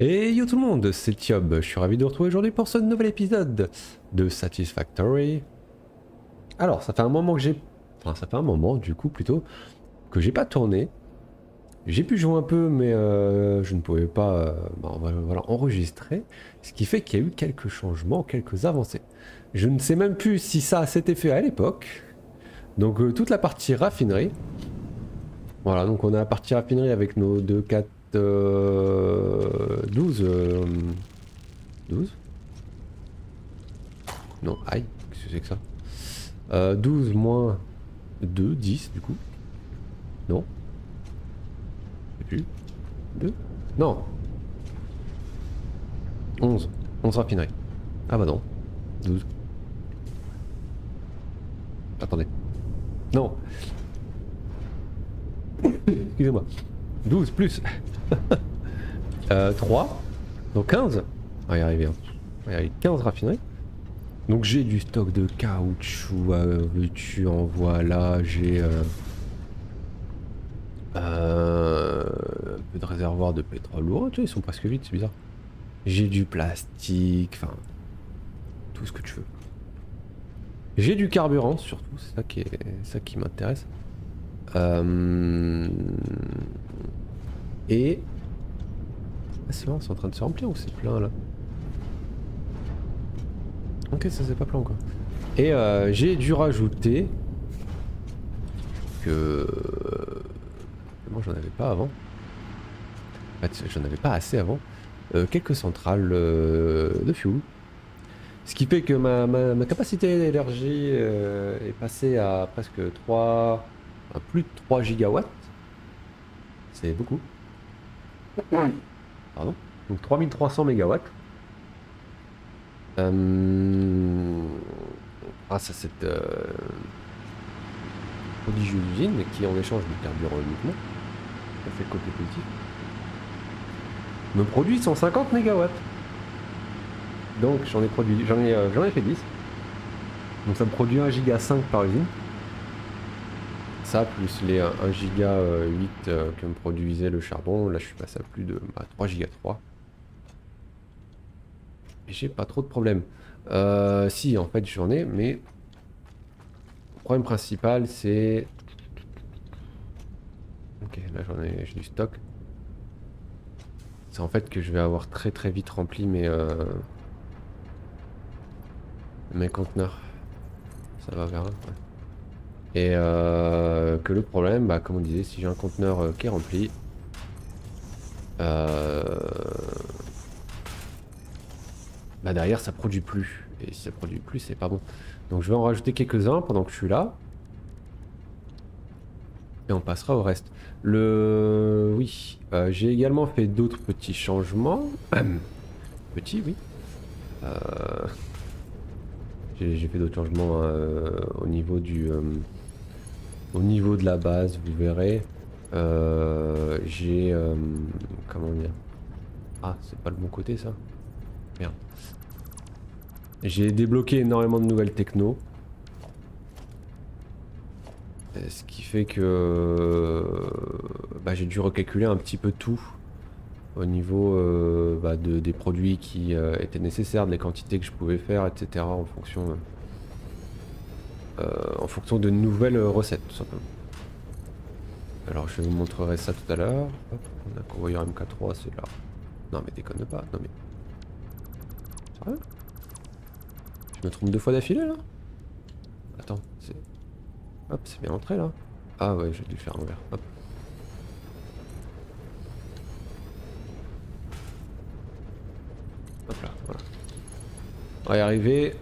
Et yo tout le monde, c'est Tiob, je suis ravi de vous retrouver aujourd'hui pour ce nouvel épisode de Satisfactory. Alors, ça fait un moment que j'ai... Enfin, ça fait un moment, du coup, plutôt, que j'ai pas tourné. J'ai pu jouer un peu, mais euh, je ne pouvais pas euh, bah, voilà, enregistrer. Ce qui fait qu'il y a eu quelques changements, quelques avancées. Je ne sais même plus si ça s'était fait à l'époque. Donc, euh, toute la partie raffinerie. Voilà, donc on a la partie raffinerie avec nos deux 4 euh, 12. 12 Non, aïe, qu'est-ce que c'est que ça euh, 12 moins 2, 10 du coup. Non Je plus. 2 Non 11. 11 raffineries. Ah bah non. 12. Attendez. Non. Excusez-moi. 12 plus. euh, 3. Donc 15. On va y arriver. Hein. On va y arriver. 15 raffineries. Donc j'ai du stock de caoutchouc, euh, tu en voilà, j'ai euh, euh, un peu de réservoir de pétrole lourd, tu vois, ils sont presque vides, c'est bizarre. J'ai du plastique, enfin, tout ce que tu veux. J'ai du carburant surtout, c'est ça qui est ça qui m'intéresse. Euh, et... Ah, c'est bon, c'est en train de se remplir ou c'est plein là Ok, ça c'est pas plein quoi. Et euh, j'ai dû rajouter que... Moi j'en avais pas avant. En fait, j'en avais pas assez avant. Euh, quelques centrales euh, de fuel. Ce qui fait que ma, ma, capacité d'énergie est passée à presque 3... À plus de 3 gigawatts. C'est beaucoup. Pardon. Donc 3300 mégawatts. Euh, grâce à cette euh, prodigieuse usine qui en échange du carburant uniquement, ça fait le côté positif, me produit 150 mégawatts. Donc j'en ai produit, j'en ai, euh, ai fait 10. Donc ça me produit 1 giga 5 par usine. Ça, plus les 1 giga 8 que me produisait le charbon, là je suis passé à plus de 3 giga 3. Et j'ai pas trop de problèmes. Euh, si, en fait j'en ai, mais... Le problème principal c'est... Ok, là j'en ai, du stock. C'est en fait que je vais avoir très très vite rempli mes... Euh, mes conteneurs. Ça va vers un, et euh, que le problème, bah, comme on disait, si j'ai un conteneur euh, qui est rempli, euh, bah derrière ça produit plus. Et si ça produit plus, c'est pas bon. Donc je vais en rajouter quelques-uns pendant que je suis là. Et on passera au reste. Le... Oui, j'ai également fait d'autres petits changements. petits, oui. J'ai fait d'autres changements au niveau du... Au niveau de la base, vous verrez, euh, j'ai... Euh, comment dire? Ah, c'est pas le bon côté ça Merde. J'ai débloqué énormément de nouvelles techno. Euh, ce qui fait que bah, j'ai dû recalculer un petit peu tout au niveau bah, de, des produits qui étaient nécessaires, des quantités que je pouvais faire, etc. en fonction en fonction de nouvelles recettes tout simplement. Alors je vous montrerai ça tout à l'heure. On a un convoyeur MK3, c'est là. Non mais déconne pas, non mais... Sérieux Je me trompe deux fois d'affilée là Attends, c'est... Hop, c'est bien entré là. Ah ouais, j'ai dû faire un verre. Hop. Hop là, voilà. On va y arriver.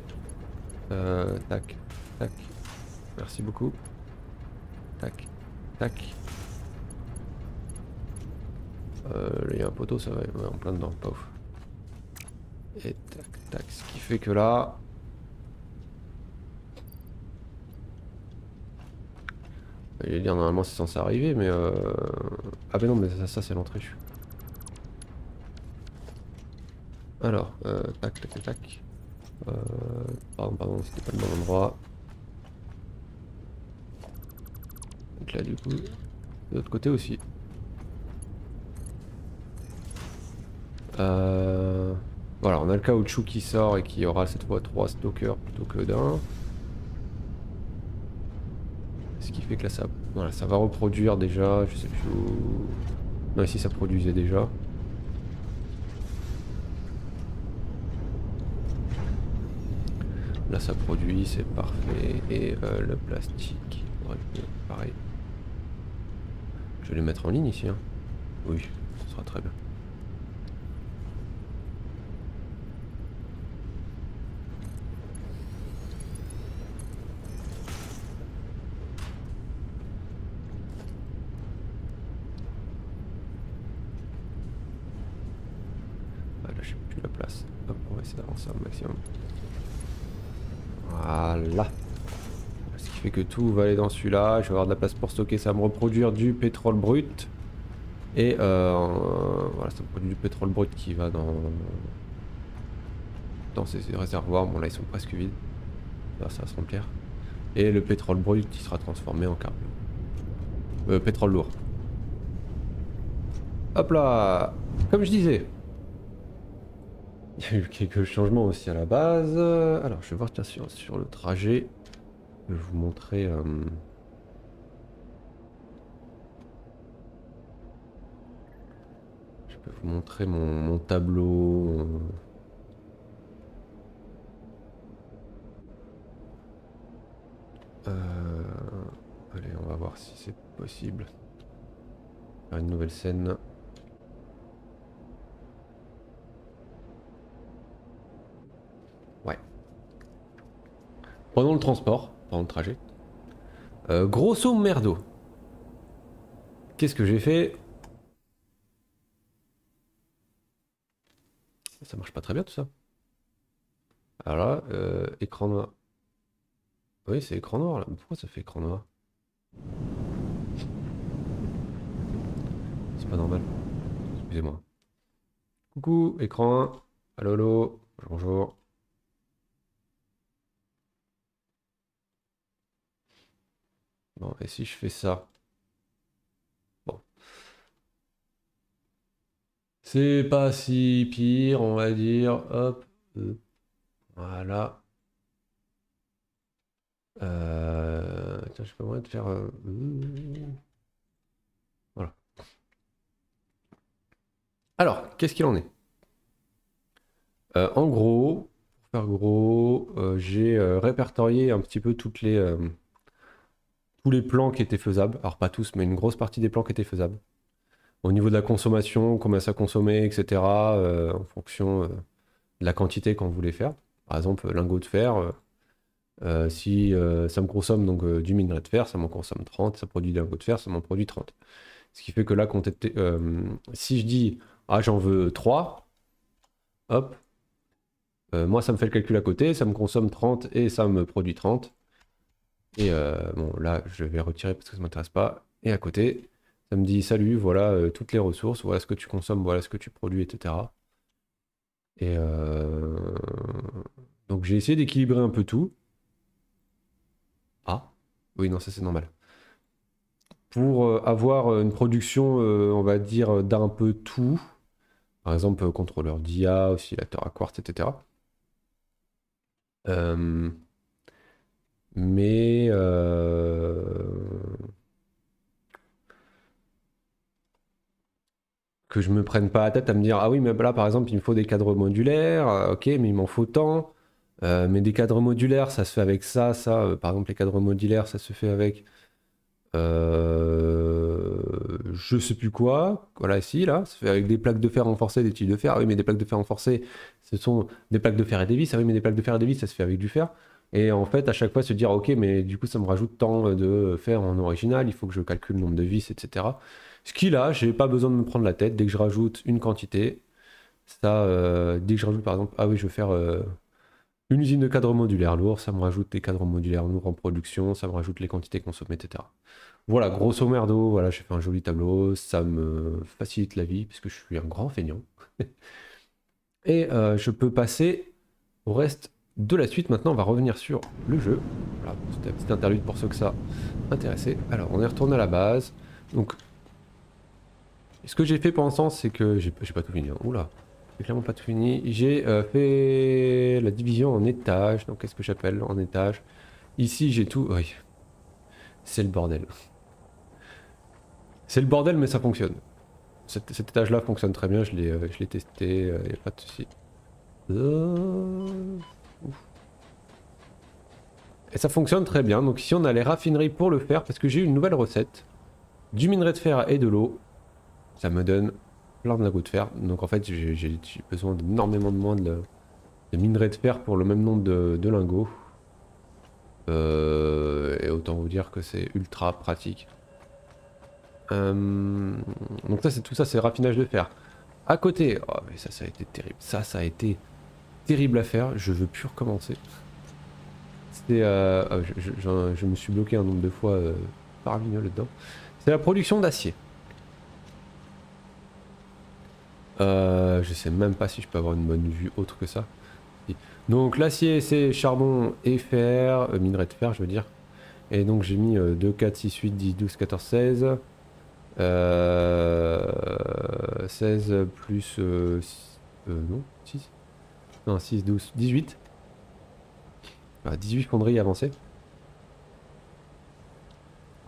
Euh, tac. Tac. Merci beaucoup. Tac. Tac. Euh, là, il y a un poteau, ça va ouais, en plein dedans, pas ouf. Et tac, tac. Ce qui fait que là... Il va dire normalement c'est censé arriver, mais euh... Ah ben non, mais ça, ça c'est l'entrée. Alors, euh, tac, tac, tac. Euh, pardon, pardon, c'était pas le bon endroit. Donc là du coup, de l'autre côté aussi. Euh, voilà, on a le caoutchouc qui sort et qui aura cette fois 3 stockers plutôt que d'un. Ce qui fait que là ça, voilà, ça va reproduire déjà, je sais plus où... Non ici ça produisait déjà. Là ça produit, c'est parfait. Et euh, le plastique, pareil. Je vais les mettre en ligne ici. Hein. Oui, ce sera très bien. Ah, là j'ai plus la place. Hop, on va essayer d'avancer un maximum. Voilà. Ce qui fait que tout va aller dans celui-là. Je vais avoir de la place pour stocker. Ça va me reproduire du pétrole brut. Et euh, voilà, ça me produit du pétrole brut qui va dans, dans ces réservoirs. Bon là ils sont presque vides. Là ça va se remplir. Et le pétrole brut qui sera transformé en carburant. Euh, pétrole lourd. Hop là Comme je disais, il y a eu quelques changements aussi à la base. Alors, je vais voir tiens, sur, le trajet. Je vous montrer. Euh, je peux vous montrer mon, tableau. Euh, allez, on va voir si c'est possible. Faire une nouvelle scène. Prenons le transport pendant le trajet. Euh, grosso merdo. Qu'est-ce que j'ai fait? Ça marche pas très bien tout ça. Alors là, euh, écran noir. Oui, c'est écran noir là. pourquoi ça fait écran noir? C'est pas normal. Excusez-moi. Coucou, écran 1. Allo, allo. Bonjour. Bon, et si je fais ça? Bon. C'est pas si pire, on va dire. Hop. Euh, voilà. Euh... Tiens, je peux moyen de faire... Euh, voilà. Alors, qu'est-ce qu'il en est? Euh, En gros, pour faire gros, j'ai répertorié un petit peu toutes les les plans qui étaient faisables. Alors pas tous, mais une grosse partie des plans qui étaient faisables. Au niveau de la consommation, combien ça consommait, etc. Euh, en fonction euh, de la quantité qu'on voulait faire. Par exemple, lingot de fer, euh, si ça me consomme donc du minerai de fer, ça m'en consomme 30, ça produit des lingots de fer, ça m'en produit 30. Ce qui fait que là, quand si je dis ah j'en veux 3, hop, moi ça me fait le calcul à côté, ça me consomme 30 et ça me produit 30. Et euh, bon, là, je vais retirer parce que ça ne m'intéresse pas. Et à côté, ça me dit salut, voilà euh, toutes les ressources, voilà ce que tu consommes, voilà ce que tu produis, etc. Et euh, donc j'ai essayé d'équilibrer un peu tout. Ah, oui, non, ça c'est normal. Pour avoir une production, on va dire, d'un peu tout, par exemple, contrôleur d'IA, oscillateur à quartz, etc. Mais euh, que je me prenne pas la tête à me dire ah oui mais là par exemple il me faut des cadres modulaires euh, ok mais il m'en faut tant. Euh, mais des cadres modulaires ça se fait avec ça ça par exemple les cadres modulaires ça se fait avec je sais plus quoi voilà ici là ça se fait avec des plaques de fer renforcées des tuyaux de fer. Ah oui mais des plaques de fer renforcées ce sont des plaques de fer et des vis. Ah oui mais des plaques de fer et des vis ça se fait avec du fer et en fait, à chaque fois, se dire, ok, mais du coup, ça me rajoute tant de faire en original, il faut que je calcule le nombre de vis, etc. Ce qui, là, j'ai pas besoin de me prendre la tête. Dès que je rajoute une quantité, ça, euh, dès que je rajoute, par exemple, ah oui, je vais faire euh, une usine de cadres modulaires lourds, ça me rajoute des cadres modulaires lourds en production, ça me rajoute les quantités consommées, etc. Voilà, grosso merdo, voilà, j'ai fait un joli tableau, ça me facilite la vie, puisque je suis un grand feignant. Et euh, je peux passer au reste de la suite. Maintenant, on va revenir sur le jeu. Voilà, c'était un petit interlude pour ceux que ça intéressait. Alors, on est retourné à la base. Donc, ce que j'ai fait pour l'instant, c'est que j'ai pas tout fini. Hein. Oula. J'ai clairement pas tout fini. J'ai euh, fait la division en étages. Donc qu'est-ce que j'appelle en étage? Ici j'ai tout. Oui. C'est le bordel. C'est le bordel mais ça fonctionne. Cet, étage là fonctionne très bien, je l'ai euh, testé, il n'y a pas de souci. Et ça fonctionne très bien. Donc ici on a les raffineries pour le faire parce que j'ai une nouvelle recette. Du minerai de fer et de l'eau. Ça me donne plein de lingots de fer. Donc en fait j'ai besoin d'énormément de moins de, minerai de fer pour le même nombre de, lingots. Euh, et autant vous dire que c'est ultra pratique. Euh, donc ça c'est tout ça c'est raffinage de fer. À côté, oh mais ça ça a été terrible. Ça ça a été terrible à faire. Je veux plus recommencer. Euh, ah, je, me suis bloqué un nombre de fois euh, parmi là-dedans. C'est la production d'acier. Euh, je sais même pas si je peux avoir une bonne vue autre que ça. Donc l'acier c'est charbon et fer, euh, minerai de fer je veux dire. Et donc j'ai mis 2, 4, 6, 8, 10, 12, 14, 16. 16 plus... non, 6 Non, 6, 12, 18. 18 fonderies avancées.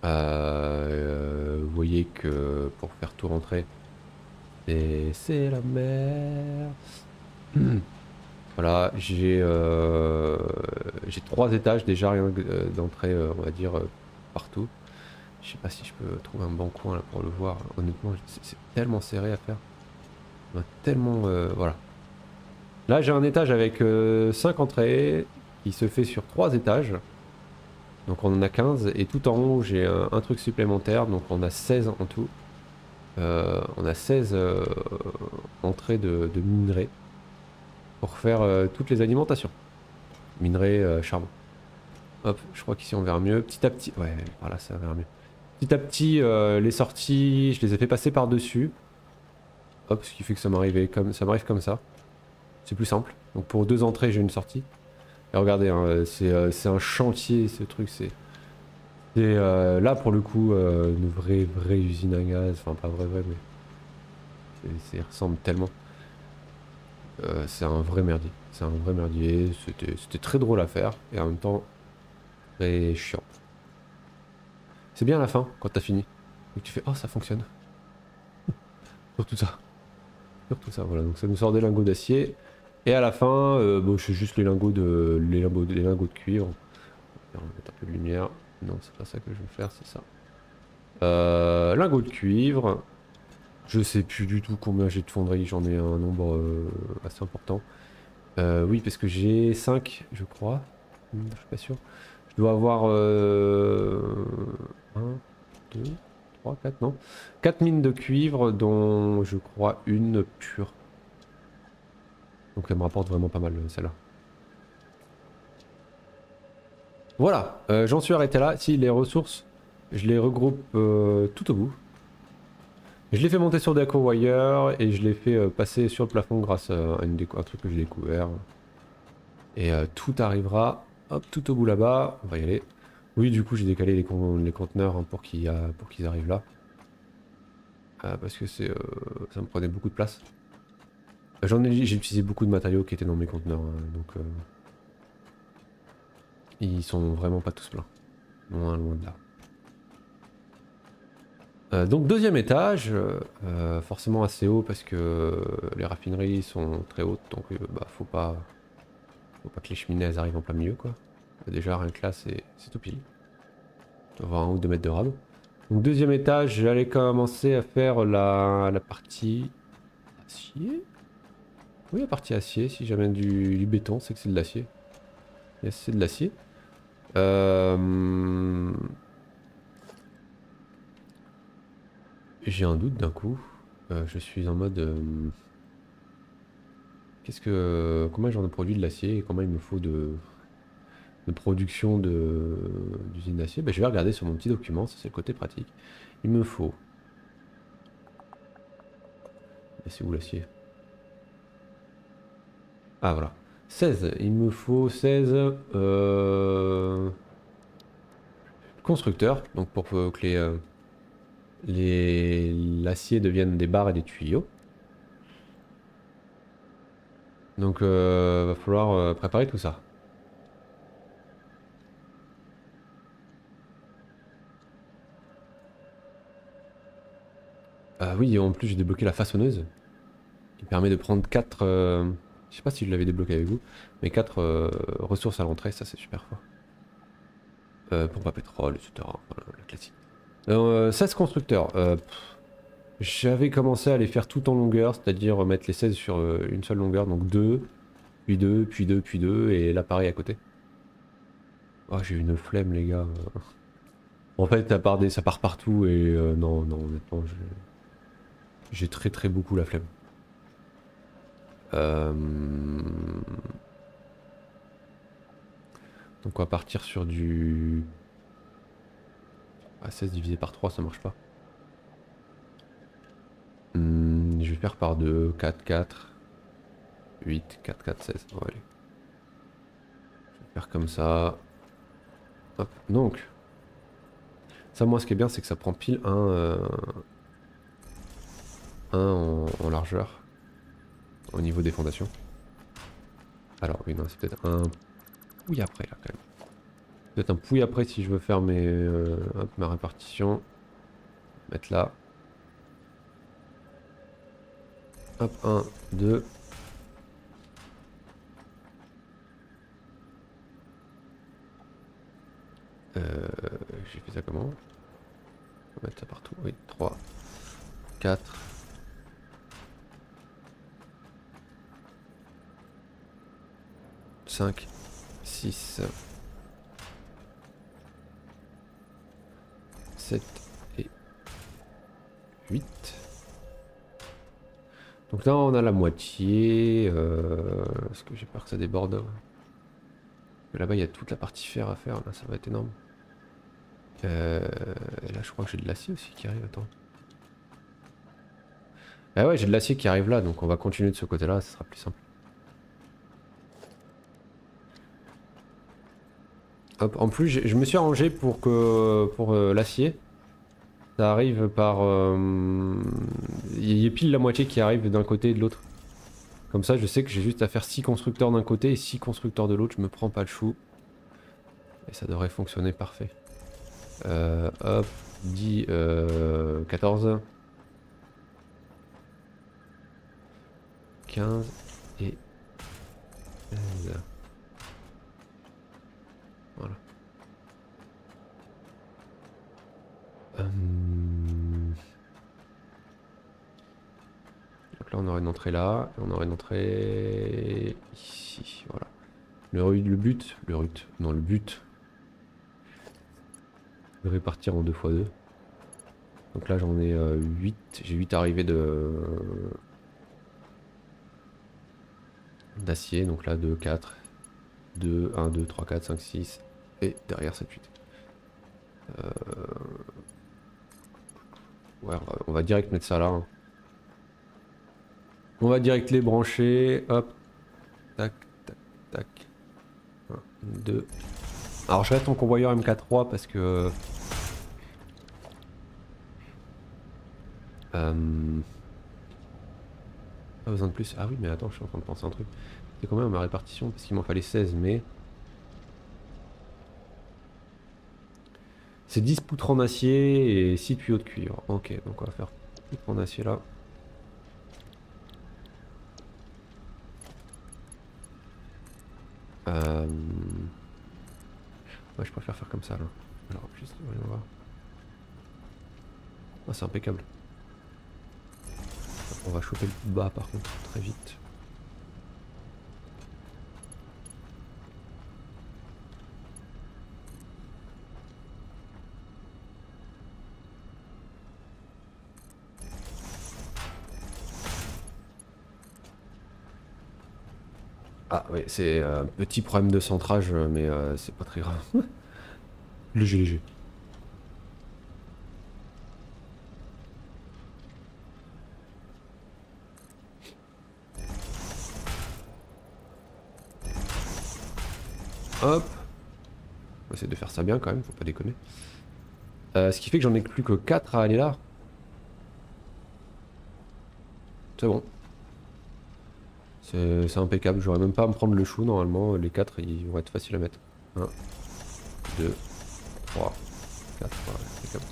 Euh, vous voyez que pour faire tout rentrer, c'est la mer. Voilà, j'ai euh, j'ai trois étages déjà rien euh, d'entrée, on va dire partout. Je sais pas si je peux trouver un bon coin pour le voir. Honnêtement, c'est tellement serré à faire. Tellement voilà. Là, j'ai un étage avec 5 entrées, se fait sur trois étages. Donc on en a 15 et tout en haut j'ai un, truc supplémentaire donc on a 16 en tout. Euh, on a 16 euh, entrées de, minerais pour faire euh, toutes les alimentations. Minerai, charbon. Hop, je crois qu'ici on verra mieux. Petit à petit, ouais, voilà ça verra mieux. Petit à petit, les sorties, je les ai fait passer par dessus. Hop, ce qui fait que ça m'arrive comme ça m'arrive comme ça. C'est plus simple. Donc pour deux entrées, j'ai une sortie. Et regardez, hein, euh, c'est un chantier ce truc, c'est... Euh, là pour le coup euh, une vraie vraie usine à gaz, enfin pas vrai vrai mais ça ressemble tellement. c'est un vrai merdier, c'est un vrai merdier, c'était très drôle à faire et en même temps très chiant. C'est bien à la fin quand t'as fini et tu fais oh ça fonctionne. Surtout ça. Surtout ça voilà donc ça nous sort des lingots d'acier. Et à la fin, euh, je fais juste les lingots de lingots, de cuivre. On va mettre un peu de lumière. Non, c'est pas ça que je veux faire, c'est ça. Euh, lingots de cuivre. Je sais plus du tout combien j'ai de fonderie, j'en ai un nombre euh, assez important. Euh, oui, parce que j'ai 5, je crois. Hmm, je suis pas sûr. Je dois avoir 1, 2, 3, 4, non 4 mines de cuivre, dont je crois une pure. Donc elle me rapporte vraiment pas mal euh, celle-là. Voilà, euh, j'en suis arrêté là. Si les ressources, je les regroupe euh, tout au bout. Je l'ai fait monter sur Deco Wire et je l'ai fait passer sur le plafond grâce à une un truc que j'ai découvert. Et tout arrivera hop, tout au bout là-bas. On va y aller. Oui, du coup, j'ai décalé les, conteneurs hein, pour qu'ils arrivent là. parce que ça me prenait beaucoup de place. J'ai utilisé beaucoup de matériaux qui étaient dans mes conteneurs, hein, donc euh, ils sont vraiment pas tous pleins, loin loin de là. Euh, donc deuxième étage, euh, forcément assez haut parce que les raffineries sont très hautes, donc bah faut pas, faut pas que les cheminées arrivent en plein milieu quoi. Déjà rien que là c'est tout pile. Doit avoir un ou deux mètres de radeau. Donc deuxième étage, j'allais commencer à faire la, la partie acier. Oui, la partie acier, si j'amène du, béton, c'est que c'est de l'acier. C'est de l'acier. Euh, j'ai un doute d'un coup. Euh, je suis en mode... Euh, qu'est-ce que... Combien j'en ai produit de l'acier et combien il me faut de, de production d'usine d'acier? Ben, Je vais regarder sur mon petit document, ça c'est le côté pratique. Il me faut... C'est où l'acier ah voilà. 16. Il me faut 16 euh, constructeurs. Donc pour que les euh, les l'acier devienne des barres et des tuyaux. Donc euh, va falloir euh, préparer tout ça. Ah oui, en plus j'ai débloqué la façonneuse qui permet de prendre 4... Euh, je sais pas si je l'avais débloqué avec vous, mais 4 euh, ressources à l'entrée, ça c'est super fort. Euh, pompe à pétrole, etc. La classique. 16 constructeurs. J'avais commencé à les faire tout en longueur, c'est-à-dire mettre les 16 sur une seule longueur, donc 2, puis 2, puis 2, puis 2, et l'appareil à côté. Oh, j'ai une flemme, les gars. En fait, ça part, ça part partout, et non, non, honnêtement, j'ai très très beaucoup la flemme. Euh, donc on va partir sur du... Ah, 16 divisé par 3, ça marche pas. Hmm, je vais faire par 2, 4, 4, 8, 4, 4, 16. On va. Je vais faire comme ça. Donc, ça moi ce qui est bien c'est que ça prend pile un, euh, un en largeur au niveau des fondations. Alors oui, non, c'est peut-être un pouille après là quand même. Peut-être un pouille après si je veux faire mes, euh, ma répartition. Mettre là. Hop, 1, 2. Euh, J'ai fait ça comment? On va mettre ça partout. Oui, 3, 4. 5, 6, 7 et 8. Donc là on a la moitié. Euh, Est-ce que j'ai peur que ça déborde Là-bas il y a toute la partie fer à faire, là ça va être énorme. Euh, là je crois que j'ai de l'acier aussi qui arrive, attends. Ah ouais j'ai de l'acier qui arrive là, donc on va continuer de ce côté-là, ça sera plus simple. En plus, je me suis arrangé pour que pour euh, l'acier, ça arrive par. Euh, il y a pile la moitié qui arrive d'un côté et de l'autre. Comme ça, je sais que j'ai juste à faire 6 constructeurs d'un côté et 6 constructeurs de l'autre. Je me prends pas le chou. Et ça devrait fonctionner parfait. Euh, hop, 10, 14. 15 et 16. Voilà. Euh, donc là on aurait une entrée là, et on aurait une entrée ici, voilà. Le, but, le rut, non le but, de répartir en 2 x 2. Donc là j'en ai 8, euh, j'ai 8 arrivées de d'acier, donc là 2, 4, 2, 1, 2, 3, 4, 5, 6, et derrière cette 8. Euh... Ouais, on va direct mettre ça là. Hein. On va direct les brancher. Hop. Tac, tac, tac. 1, 2. Alors je reste en convoyeur MK3 parce que... Euh... Pas besoin de plus. Ah oui mais attends, je suis en train de penser un truc. C'est combien ma répartition Parce qu'il m'en fallait 16 mais... C'est 10 poutres en acier et 6 tuyaux de cuivre. Ok, donc on va faire poutres en acier là. Euh... Je préfère faire comme ça là. Alors, juste, voyons voir. Ah, c'est impeccable. On va choper le bas par contre, très vite. Ah oui, c'est un petit problème de centrage, mais euh, c'est pas très grave. léger, léger. Hop. On va essayer de faire ça bien quand même, faut pas déconner. Euh, ce qui fait que j'en ai plus que 4 à aller là. C'est bon. C'est impeccable, j'aurais même pas à me prendre le chou normalement, les 4 ils vont être faciles à mettre. 1, 2, 3, 4, voilà, impeccable.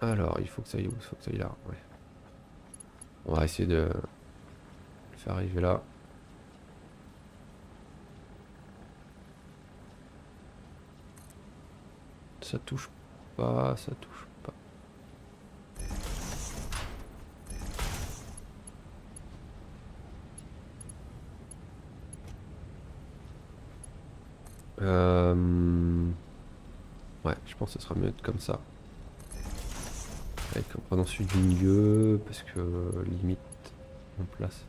Alors, il faut que ça aille où? Il faut que ça aille là. On va essayer de le faire arriver là. Ça touche pas, ça touche pas. Euh... Ouais, je pense que ce sera mieux comme ça. Avec en prenant celui du milieu, parce que limite en place.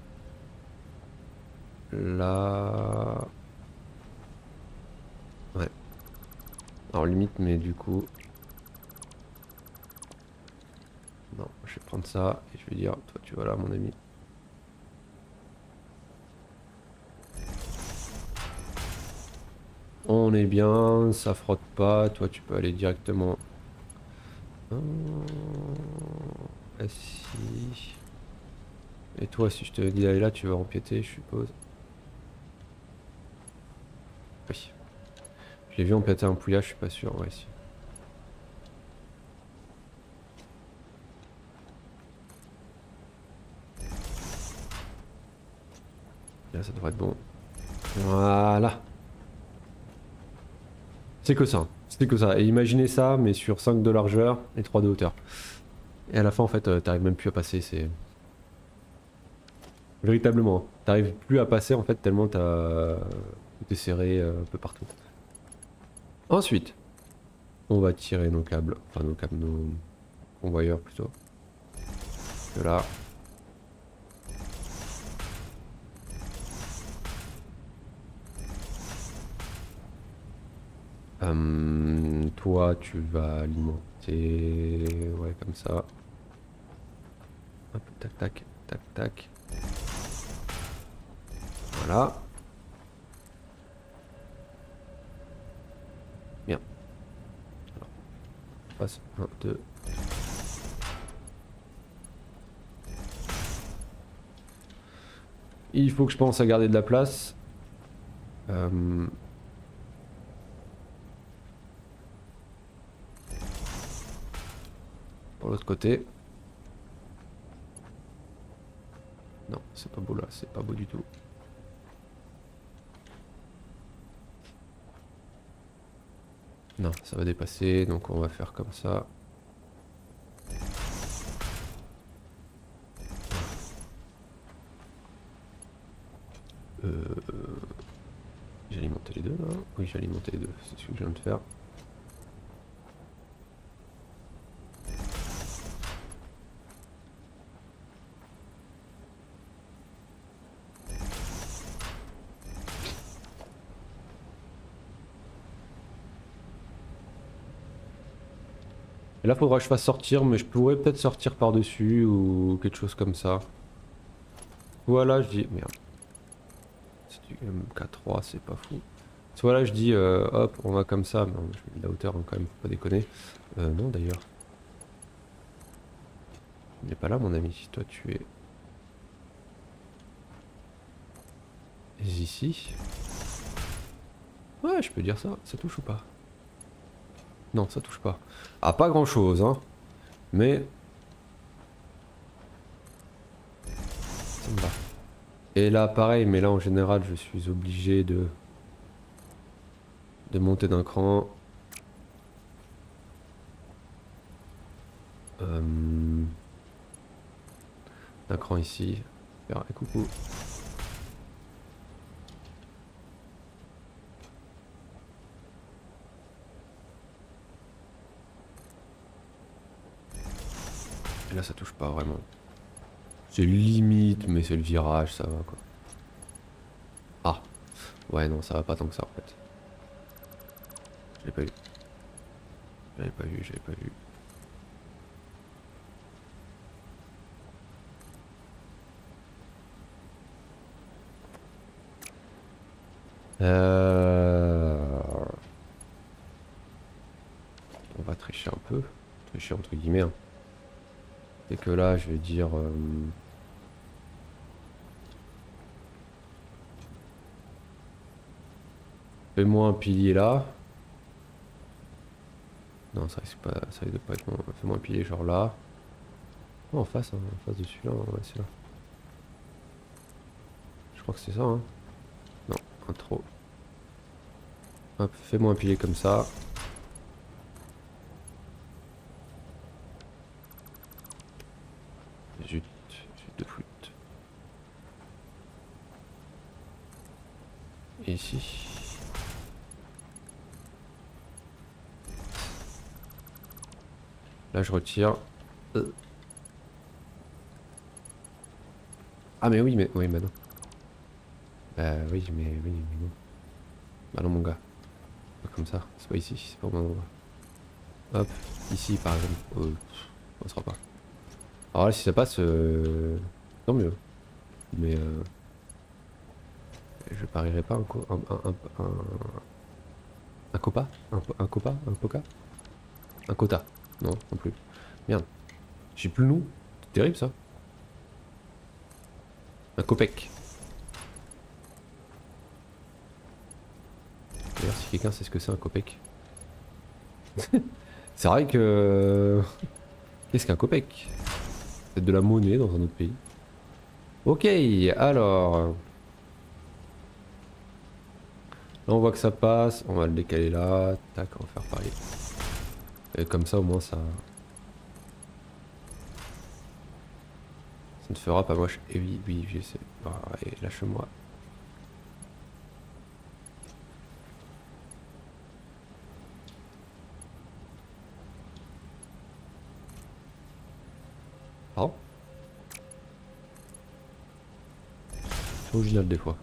Là. Ouais. Alors limite, mais du coup. Non, je vais prendre ça et je vais dire, toi tu vas là mon ami. On est bien, ça frotte pas, toi tu peux aller directement. Ah, si. Et toi si je te dis d'aller là, tu vas empiéter, je suppose. Oui. J'ai vu empiéter un pouillage, je suis pas sûr, ouais si. Là ça devrait être bon. Voilà. C'est que ça. C'est que ça. Et imaginez ça, mais sur 5 de largeur et 3 de hauteur. Et à la fin, en fait, euh, t'arrives même plus à passer. C'est. Véritablement. T'arrives plus à passer, en fait, tellement t'as. Est serré euh, un peu partout. Ensuite, on va tirer nos câbles. Enfin, nos câbles, nos convoyeurs plutôt. De là. Euh, toi, tu vas alimenter. Ouais, comme ça. Hop, tac, tac, tac, tac. Voilà. Bien. Passe 1, 2. Il faut que je pense à garder de la place. Euh, l'autre côté. Non, c'est pas beau là, c'est pas beau du tout. Non, ça va dépasser, donc on va faire comme ça. Euh... J'ai alimenté les deux là Oui, j'ai alimenté les deux, c'est ce que je viens de faire. Là, faudra que je fasse sortir, mais je pourrais peut-être sortir par-dessus ou quelque chose comme ça. Voilà, je dis... Merde. C'est du MK3, c'est pas fou. Voilà, je dis, euh, hop, on va comme ça. Non, je mets de la hauteur hein, quand même, faut pas déconner. Euh, non, d'ailleurs. Il n'est pas là, mon ami. Toi, tu es... Ici. Ouais, je peux dire ça. Ça touche ou pas? Non, ça touche pas. Ah, pas grand chose, hein. Mais... Et là, pareil, mais là, en général, je suis obligé de... De monter d'un cran. Euh... D'un cran ici. Coucou. Là ça touche pas vraiment. C'est limite, mais c'est le virage, ça va quoi. Ah Ouais non ça va pas tant que ça en fait. Je pas vu. J'avais pas vu, j'avais pas vu. Euh... On va tricher un peu. Tricher entre guillemets. Hein. C'est que là, je vais dire... Euh, fais-moi un pilier là. Non, ça risque, pas, ça risque de pas être bon. Fais-moi un pilier genre là. Oh, en face, hein, en face de celui-là. Hein, c'est là. Je crois que c'est ça. Hein. Non, un trop. Hop, fais-moi un pilier comme ça. Là je retire. Euh. Ah mais oui mais oui maintenant. Bah oui mais oui mais non. Bah non mon gars. Pas comme ça. C'est pas ici, c'est pas au bon. Hop, ici par exemple. Euh, on sera pas. Alors là si ça passe, euh, tant mieux. Mais euh, je parierais pas un, un, un, un, un copa un, un copa Un poca Un quota Non, non plus. Merde. J'ai plus le nom. C'est terrible ça. Un copec. D'ailleurs, si quelqu'un sait ce que c'est un copec. c'est vrai que... Qu'est-ce qu'un copec? C'est de la monnaie dans un autre pays. Ok, alors... Là on voit que ça passe, on va le décaler là, tac, on va faire pareil. Et comme ça au moins ça... Ça ne fera pas moche. Et oui, oui, j'essaie. Allez, lâche-moi. Pardon? C'est original des fois.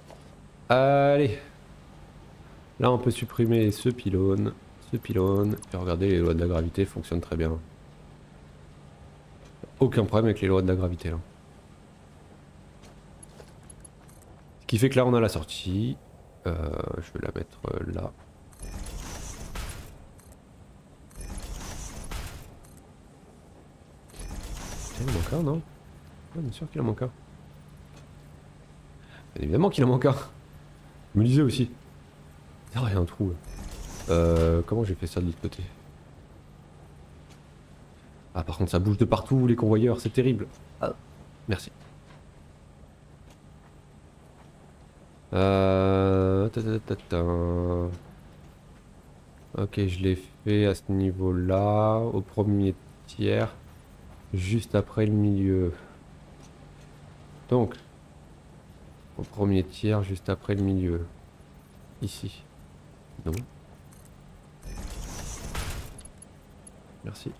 Allez Là on peut supprimer ce pylône, ce pylône, et regardez les lois de la gravité fonctionnent très bien. Aucun problème avec les lois de la gravité là. Ce qui fait que là on a la sortie. Euh, je vais la mettre euh, là. Il en manque un, non? Bien sûr qu'il en manque un. Évidemment qu'il en manque un. Je me disais aussi. Ah, il y a un trou. Euh, comment j'ai fait ça de l'autre côté Ah, par contre, ça bouge de partout, les convoyeurs, c'est terrible. Ah, merci. Euh... Ok, je l'ai fait à ce niveau-là, au premier tiers, juste après le milieu. Donc, au premier tiers, juste après le milieu. Ici. Merci.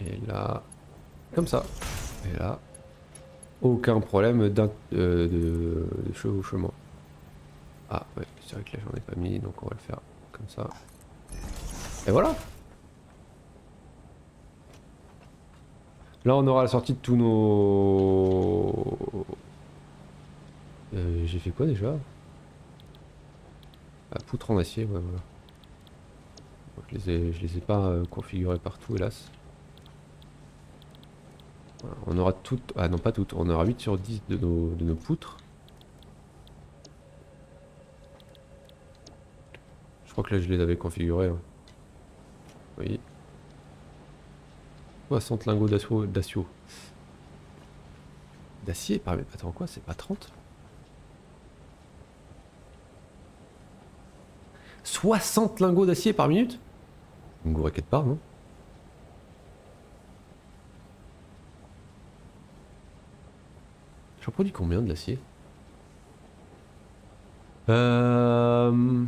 Et là, comme ça. Et là, aucun problème euh, de, de chevauchement. Ah ouais, c'est vrai que là j'en ai pas mis, donc on va le faire comme ça. Et voilà Là on aura la sortie de tous nos... Euh, J'ai fait quoi déjà? Poutre en acier, ouais, voilà. je les ai, je les ai pas euh, configurés partout, hélas. on aura toutes, ah non pas toutes, on aura 8 sur 10 de nos, de nos poutres. Je crois que là je les avais configurés. Hein. Oui. 60 lingots d'acier. D'acier Attends quoi, c'est pas 30 60 lingots d'acier par minute Une gourée de part, non J'en produis combien de l'acier Euh...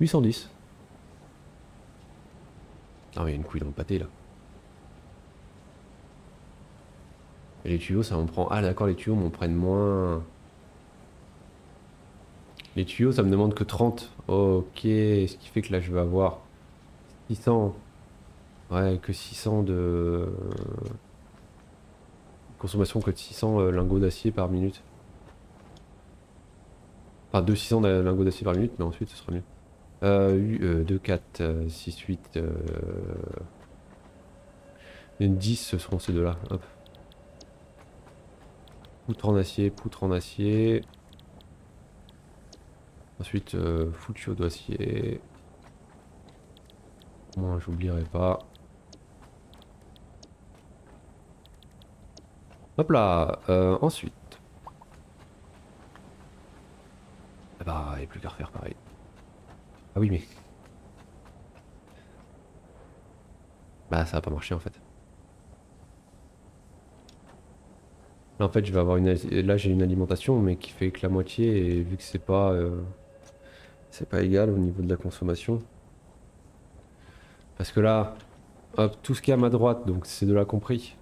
810. Ah mais il y a une couille dans le pâté là. Et les tuyaux, ça m'en prend... Ah d'accord, les tuyaux m'en prennent moins... Les tuyaux, ça me demande que 30. Ok, ce qui fait que là, je vais avoir 600. Ouais, que 600 de... Consommation que de 600 euh, lingots d'acier par minute. Enfin, 2 600 lingots d'acier par minute, mais ensuite, ce sera mieux. Euh, 2, 4, 6, 8... Les 10 ce seront ces deux-là. Poutre en acier, poutre en acier. Ensuite, euh, foutu au dossier. Moi, j'oublierai pas. Hop là, euh, ensuite. Ah bah, il n'y a plus qu'à refaire pareil. Ah oui, mais... Bah, ça va pas marcher en fait. Là, en fait, je vais avoir une... Là, j'ai une alimentation, mais qui fait que la moitié, et vu que c'est pas... Euh, pas égal au niveau de la consommation. Parce que là, hop, tout ce qui est à ma droite, donc c'est de là compris,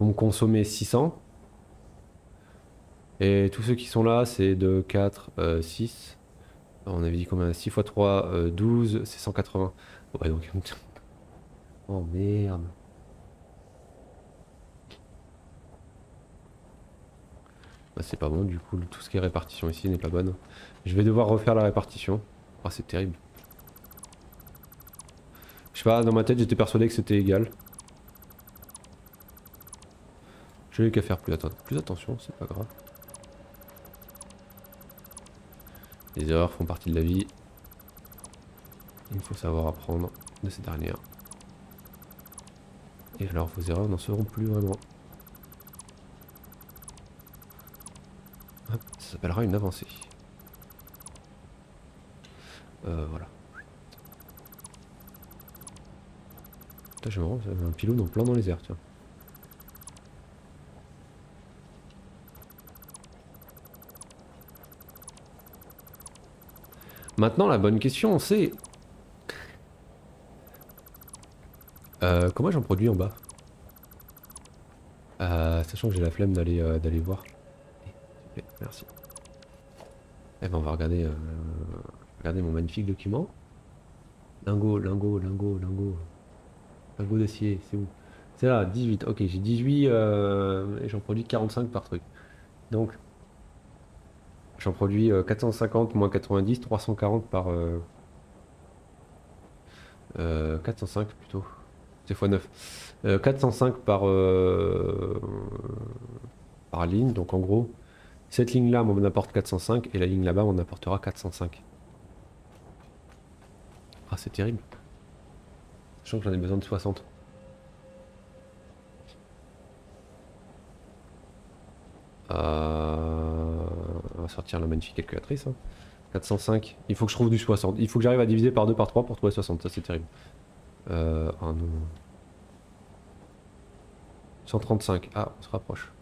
vont me consommer 600. Et tous ceux qui sont là, c'est de 4, 6. Euh, on avait dit combien? 6 x 3, 12, c'est 180. Ouais, donc... oh merde. Bah, c'est pas bon, du coup, tout ce qui est répartition ici n'est pas bonne. Je vais devoir refaire la répartition. Ah, c'est terrible. Je sais pas, dans ma tête, j'étais persuadé que c'était égal. Je n'ai qu'à faire plus, plus attention, c'est pas grave. Les erreurs font partie de la vie. Il faut savoir apprendre de ces dernières. Et alors vos erreurs n'en seront plus vraiment. Ça s'appellera une avancée. Euh, voilà. Putain, me rends, un pylône en plein dans les airs, tiens. Maintenant, la bonne question, c'est... Euh, comment j'en produis en bas? Euh, Sachant que j'ai la flemme d'aller d'aller voir. merci. Eh ben, on va regarder, euh, regarder mon magnifique document. Lingot, lingot, lingot, lingot. Lingot d'acier, c'est où? C'est là, 18. Ok, j'ai 18 et j'en produis 45 par truc. Donc, J'en produis 450 euh, moins 90, 340 par... 405 euh, euh, plutôt. C'est x 9. 405 par, par ligne, donc en gros, cette ligne-là m'en apporte 405 et la ligne là-bas m'en apportera 405. Ah, c'est terrible. Sachant que j'en ai besoin de 60. Euh on va sortir la magnifique calculatrice. 405. Hein. Il faut que je trouve du 60. Il faut que j'arrive à diviser par 2 par 3 pour trouver 60. Ça, c'est terrible. Euh, oh non. 135. Ah, on se rapproche.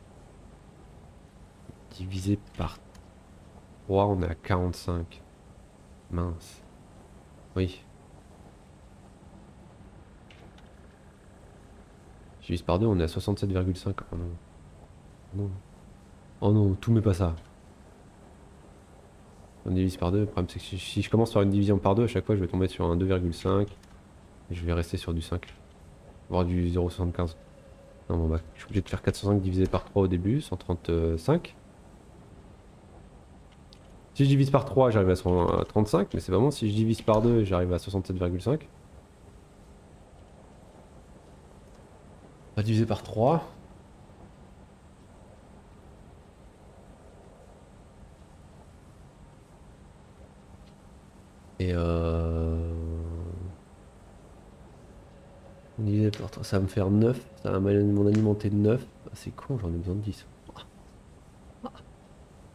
Divisé par 3, on est à 45. Mince. Oui. Divise par 2, on est à 67,5. Oh non. tout met pas ça. On divise par 2. Le problème, c'est que si je commence par une division par 2, à chaque fois, je vais tomber sur un 2,5. Et je vais rester sur du 5. Voire du 0,75. Non, bon, bah, je suis obligé de faire 405 divisé par 3 au début, 135. Si je divise par 3, j'arrive à 35, mais c'est vraiment si je divise par 2, j'arrive à 67,5. Divisé par 3. Et euh... ça va me faire 9, ça va m'en alimenter 9. Ah, c'est con, j'en ai besoin de 10.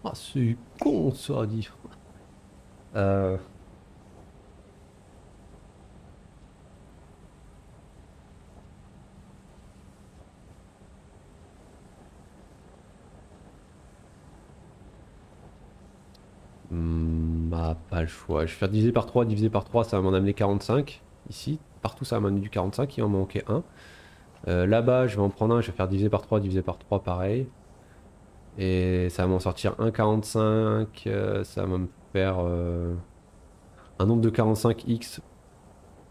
Ah, c'est con ça, dit. Euh... pas le choix. Je vais faire diviser par 3, diviser par 3, ça va m'en amener 45. Ici, partout ça va m'amener du 45, il en manquait un. Euh, là-bas, je vais en prendre un, je vais faire diviser par 3, diviser par 3, pareil. Et ça va m'en sortir 1,45, euh, ça va me faire euh, un nombre de 45x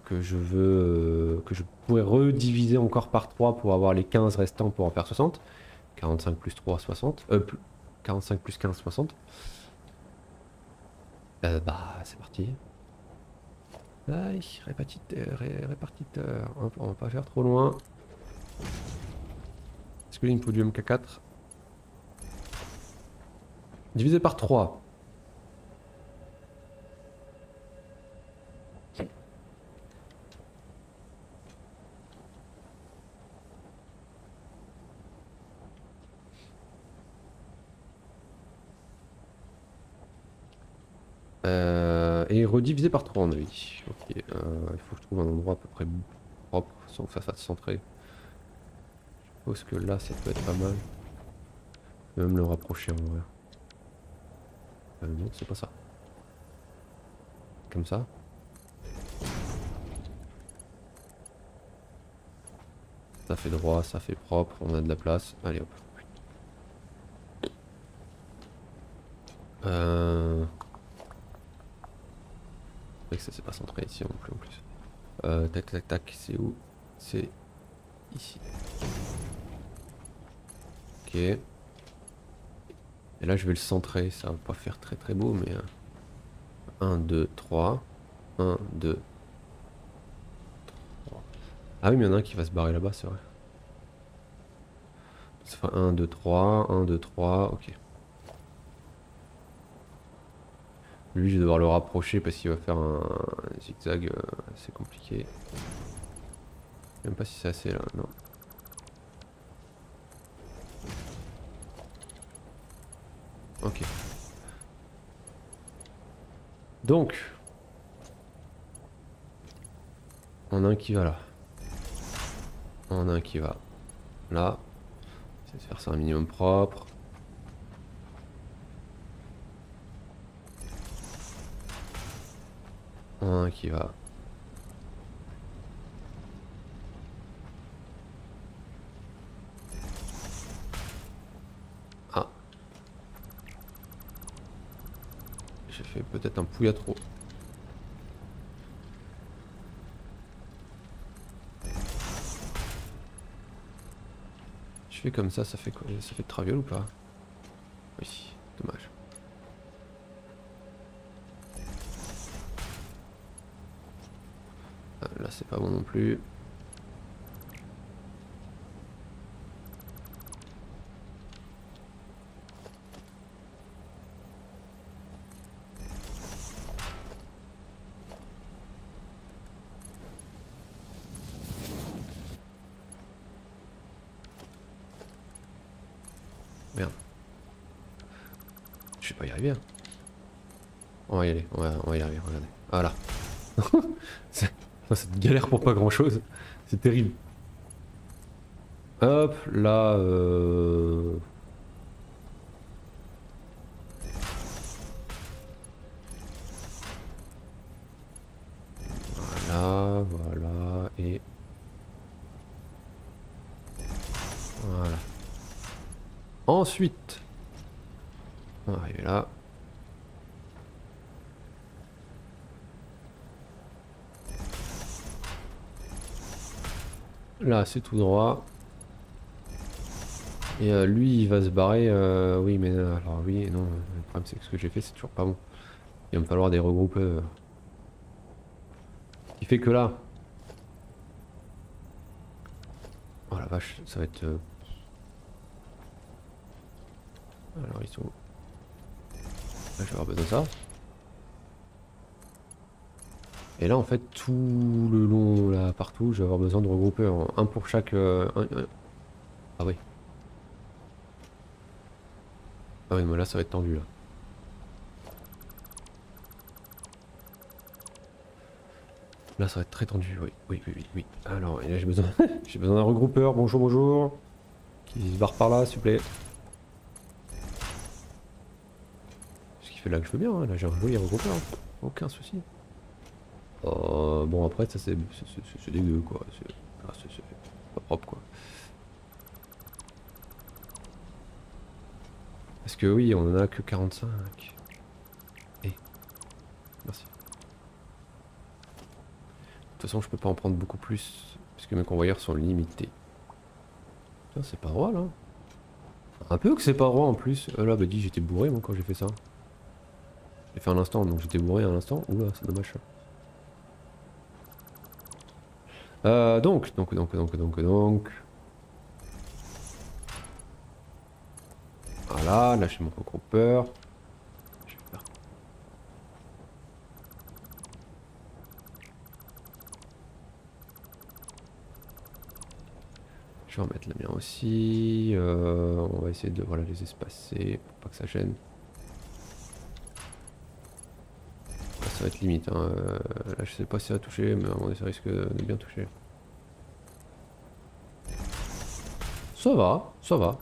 que je veux, que je pourrais rediviser encore par 3 pour avoir les 15 restants pour en faire 60. 45 plus 3, 60. 45 plus 15, 60. Euh, bah, c'est parti. Aïe, répartiteur, répartiteur. On va pas faire trop loin. Scaling podium K4. Divisé par 3. Euh, et redivisé par 3 on a. Ok, euh, il faut que je trouve un endroit à peu près propre sans fasse centrer. Je suppose que là ça peut être pas mal. Je peux même le rapprocher en vrai. Euh, non, c'est pas ça. Comme ça. Ça fait droit, ça fait propre, on a de la place. Allez hop. Euh que ça s'est pas centré ici non plus en plus. Euh, tac tac tac, c'est où? C'est ici. Ok. Et là je vais le centrer, ça va pas faire très très beau mais... 1, 2, 3. 1, 2, 3. Ah oui mais il y en a un qui va se barrer là-bas c'est vrai. Ça fait 1, 2, 3, 1, 2, 3, ok. Lui, je vais devoir le rapprocher parce qu'il va faire un, zigzag. Euh, c'est compliqué. Même pas si c'est assez là, non. Ok. Donc. On a un qui va là. On a un qui va là. C'est de faire ça un minimum propre. Un qui va. Peut-être un pouille à trop. Je fais comme ça, ça fait quoi? Ça fait traviole ou pas? Oui, dommage. Là c'est pas bon non plus. Merde. Je vais pas y arriver. Hein. On va y aller, on va, on va y arriver, regardez. Voilà. Cette galère pour pas grand chose. C'est terrible. Hop, là... Euh... Voilà, voilà, et... Voilà. Ensuite... On va arriver là. C'est tout droit. Et euh, lui, il va se barrer. Euh, oui, mais euh, alors oui, non. Le problème, c'est que ce que j'ai fait, c'est toujours pas bon. Il va me falloir des regroupes. Ce qui fait que là. Oh la vache, ça va être. Alors, ils sont. Là, je vais avoir besoin de ça. Et là en fait tout le long là partout je vais avoir besoin de regrouper un pour chaque... Euh, ah oui. Ah oui mais là ça va être tendu là. Là ça va être très tendu, oui, oui, oui, oui. Alors et là j'ai besoin j'ai besoin d'un regroupeur, bonjour, bonjour. Qui se barre par là s'il vous plaît. Ce qui fait là que je veux bien, hein. là j'ai un joli regroupeur, aucun souci. Euh, bon après ça c'est dégueu quoi, ah, c'est pas propre quoi. Parce que oui on en a que 45. Et eh, merci. De toute façon je peux pas en prendre beaucoup plus puisque mes convoyeurs sont limités. C'est pas droit là. Un peu que c'est pas droit en plus. Euh, là bah dis j'étais bourré moi quand j'ai fait ça. J'ai fait un instant donc j'étais bourré à l'instant. Oula c'est dommage euh, donc, donc, donc, donc, donc, donc. Voilà, lâcher mon regroupeur. Je vais faire Je vais en mettre la mienne aussi. Euh, on va essayer de voilà, les espacer pour pas que ça gêne. ça limite. Hein. Euh, là, je sais pas si ça va toucher, mais à mon avis, ça risque de bien toucher. Ça va, ça va.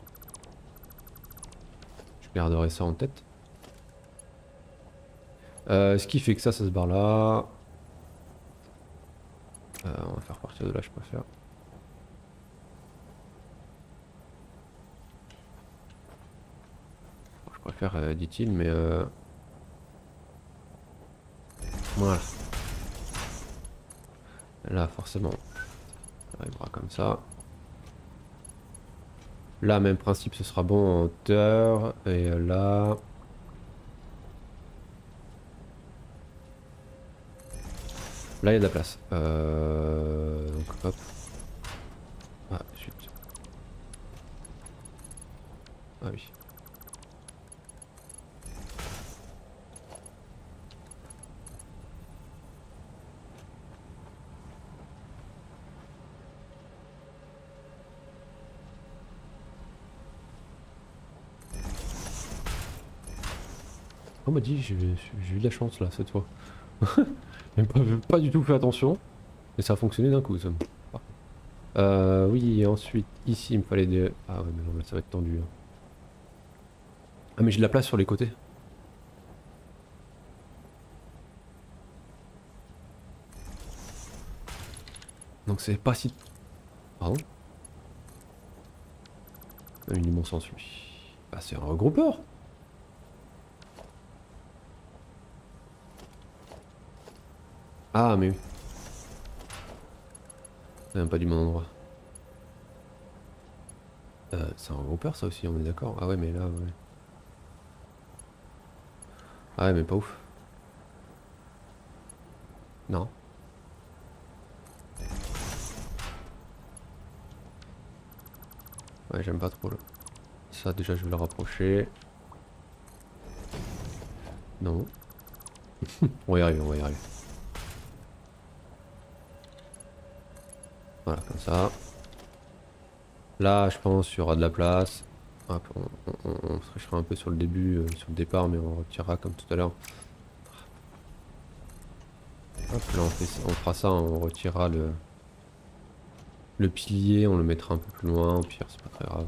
Je garderai ça en tête. Euh, ce qui fait que ça, ça se barre là. Euh, on va faire partir de là, je préfère. Je préfère, euh, dit-il, mais... Voilà. Là, forcément, ça arrivera comme ça. Là, même principe, ce sera bon en hauteur. Et là... Là, il y a de la place. Euh... Donc, hop. Ah. Ah oui. M'a dit, j'ai eu de la chance là cette fois. J'ai pas, du tout fait attention. Et ça a fonctionné d'un coup ça. Euh, oui, ensuite, ici il me fallait des... Ah ouais, mais non, là ça va être tendu. Hein. Ah mais j'ai de la place sur les côtés. Donc c'est pas si... Pardon? Une bon sens lui. Ah c'est un regroupeur Ah, mais oui. Même pas du même endroit. Euh, c'est un regroupeur ça aussi, on est d'accord Ah ouais, mais là, ouais. Ah ouais, mais pas ouf. Non. Ouais, j'aime pas trop. Là. Ça, déjà, je vais le rapprocher. Non. on va y arriver, on va y arriver. Voilà, comme ça. Là, je pense, il y aura de la place. on, on, un peu sur le début, euh, sur le départ, mais on retirera comme tout à l'heure. Là, on, fait, on fera ça, on retirera le, le pilier, on le mettra un peu plus loin, au pire, c'est pas très grave.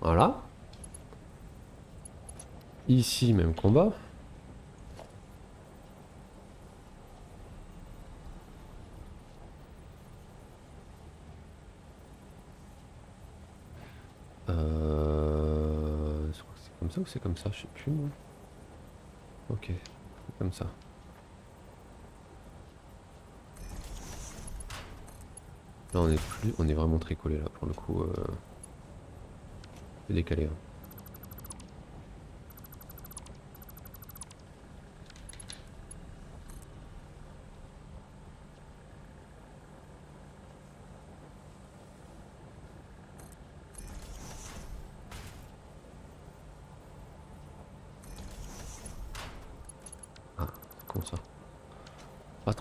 Voilà. Ici, même combat. Euh... C'est comme ça ou c'est comme ça Je sais plus moi. Ok, comme ça. Là on est plus, on est vraiment très collé là pour le coup. Euh... Décalé. Hein.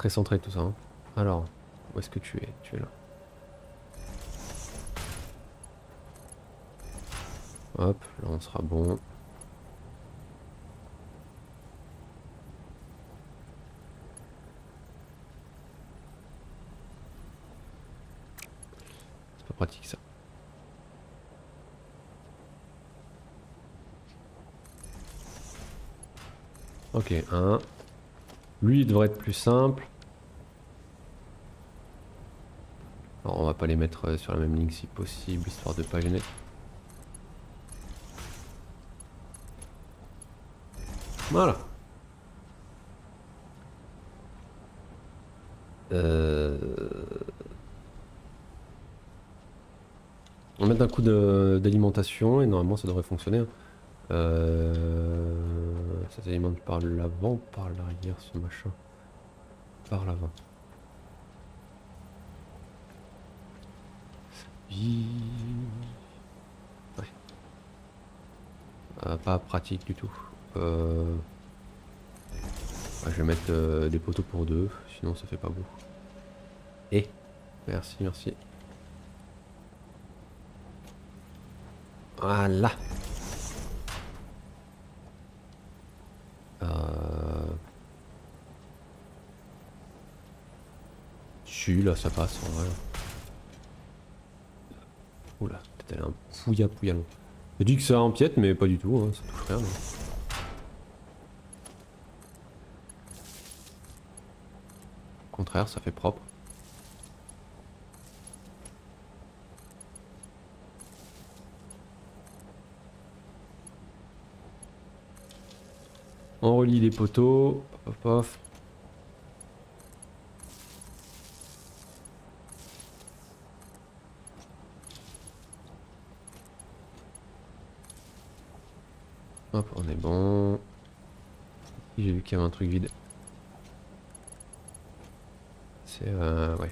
Centré tout ça. Hein. Alors, où est-ce que tu es? Tu es là. Hop, là on sera bon. C'est pas pratique ça. Ok, un. Lui, il devrait être plus simple. Alors, on va pas les mettre euh, sur la même ligne si possible, histoire de pas gêner. Voilà. Euh... On mettre un coup d'alimentation et normalement ça devrait fonctionner. Hein. Euh... Ça s'alimente par l'avant, par l'arrière ce machin. par là-bas. Euh, pas pratique du tout. Euh... je vais mettre euh, des poteaux pour deux, sinon ça fait pas beau. Et merci, merci. Voilà. Euh... Là ça passe en vrai. Oula, peut-être un pouilla pouilla long. J'ai dit que ça empiète, mais pas du tout, hein, ça touche rien. Au contraire, ça fait propre. On relie les poteaux. Pof. Hop, on est bon. J'ai vu qu'il y avait un truc vide. C'est... Euh, ouais.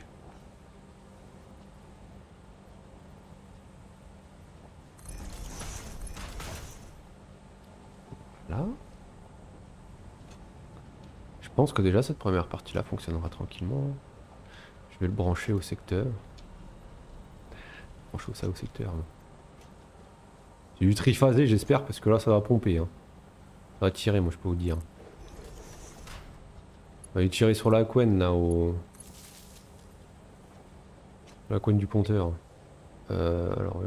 Là Je pense que déjà cette première partie là fonctionnera tranquillement. Je vais le brancher au secteur. Brancher ça au secteur. C'est du triphasé j'espère parce que là ça va pomper. Hein. Ça va tirer moi je peux vous dire. On va tirer sur la couenne là au... La couenne du ponteur. Euh, alors oui.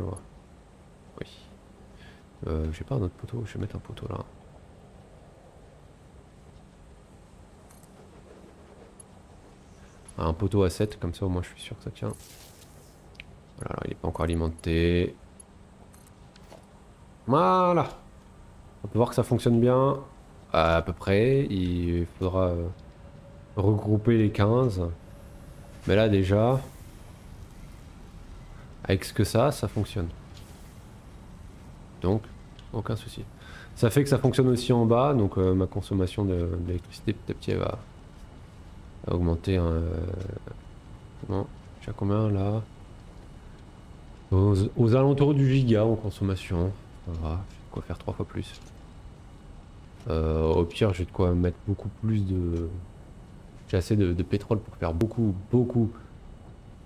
Oui. Euh, j'ai pas un autre poteau, je vais mettre un poteau là. Un poteau à 7, comme ça au moins je suis sûr que ça tient. Voilà, il est pas encore alimenté. Voilà. On peut voir que ça fonctionne bien. À peu près. Il faudra euh, regrouper les 15. Mais là déjà, avec ce que ça, ça fonctionne. Donc, aucun souci. Ça fait que ça fonctionne aussi en bas, donc euh, ma consommation d'électricité petit à petit va, augmenter. Hein, euh, j'ai combien là? Aux, alentours du giga en consommation. J'ai de quoi faire trois fois plus. Euh, au pire, j'ai de quoi mettre beaucoup plus de... J'ai assez de, pétrole pour faire beaucoup, beaucoup,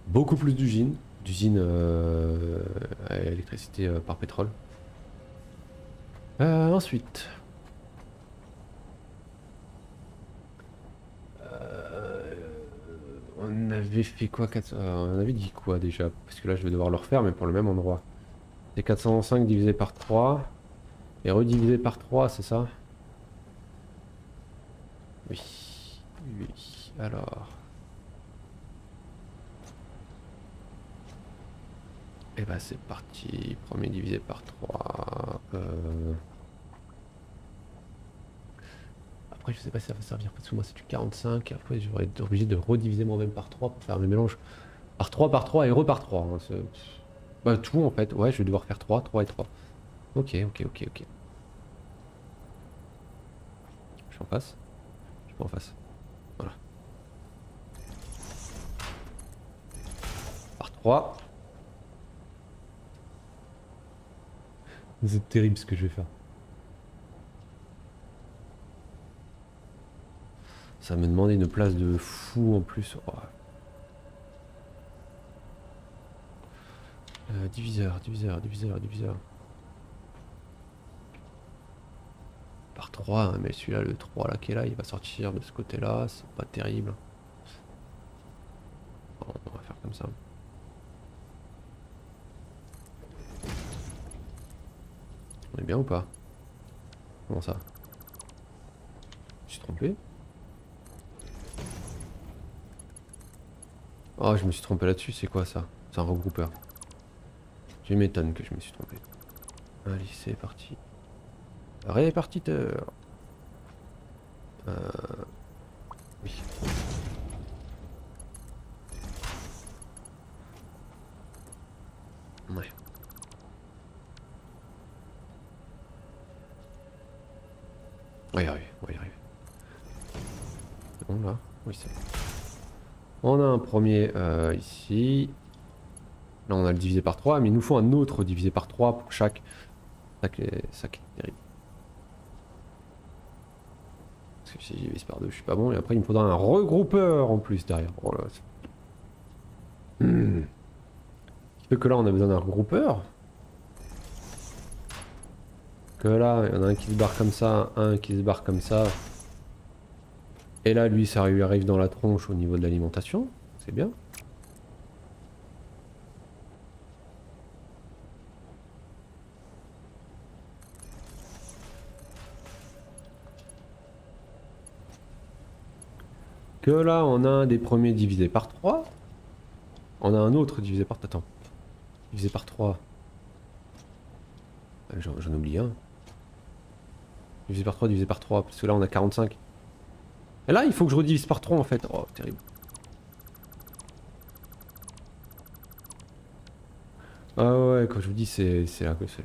beaucoup plus d'usines. D'usines euh, à électricité euh, par pétrole. ensuite... on avait fait quoi On avait dit quoi déjà? Parce que là je vais devoir le refaire mais pour le même endroit. C'est 405 divisé par 3. Et redivisé par 3, c'est ça? Oui. Oui. Alors. Et eh bah ben, c'est parti. Premier divisé par 3. Euh... Après je sais pas si ça va servir parce que moi c'est du 45. Après j'aurais été obligé de rediviser moi-même par 3 pour faire mes mélanges. Par 3 par 3 et re par 3. Hein. Bah tout en fait, ouais je vais devoir faire 3, 3 et 3. Ok, ok, ok, ok. Je suis en face Je suis en face. Voilà. Par 3. C'est terrible ce que je vais faire. Ça me demandait une place de fou en plus. Oh. Euh, diviseur, diviseur, diviseur, diviseur. Par 3, hein, mais celui-là, le 3 là qui est là, il va sortir de ce côté-là, c'est pas terrible. on va faire comme ça. On est bien ou pas Comment ça Je suis trompé Oh, je me suis trompé là-dessus, c'est quoi ça C'est un regroupeur. Je m'étonne que je me suis trompé. Allez, c'est parti. Répartiteur. Euh... Oui. Ouais. On va y arriver, on va y arriver. C'est bon là Oui c'est. On a un premier euh, ici. Là, on a le divisé par 3, mais il nous faut un autre divisé par 3 pour chaque. Ça qui est, terrible. Parce que si j'y divise par 2, je suis pas bon. Et après, il me faudra un regroupeur en plus derrière. Oh là. Hmm. Ce que là, on a besoin d'un regroupeur? Que là, il y en a un qui se barre comme ça, un qui se barre comme ça. Et là, lui, ça lui arrive dans la tronche au niveau de l'alimentation. C'est bien. Que là, on a un des premiers divisé par 3. On a un autre divisé par... Attends. Divisé par 3. Euh, j'en oublie un. Divisé par 3, divisé par 3. Parce que là, on a 45. Et là, il faut que je redivise par 3 en fait. Oh, terrible. Ah ouais, quand je vous dis, c'est là que c'est...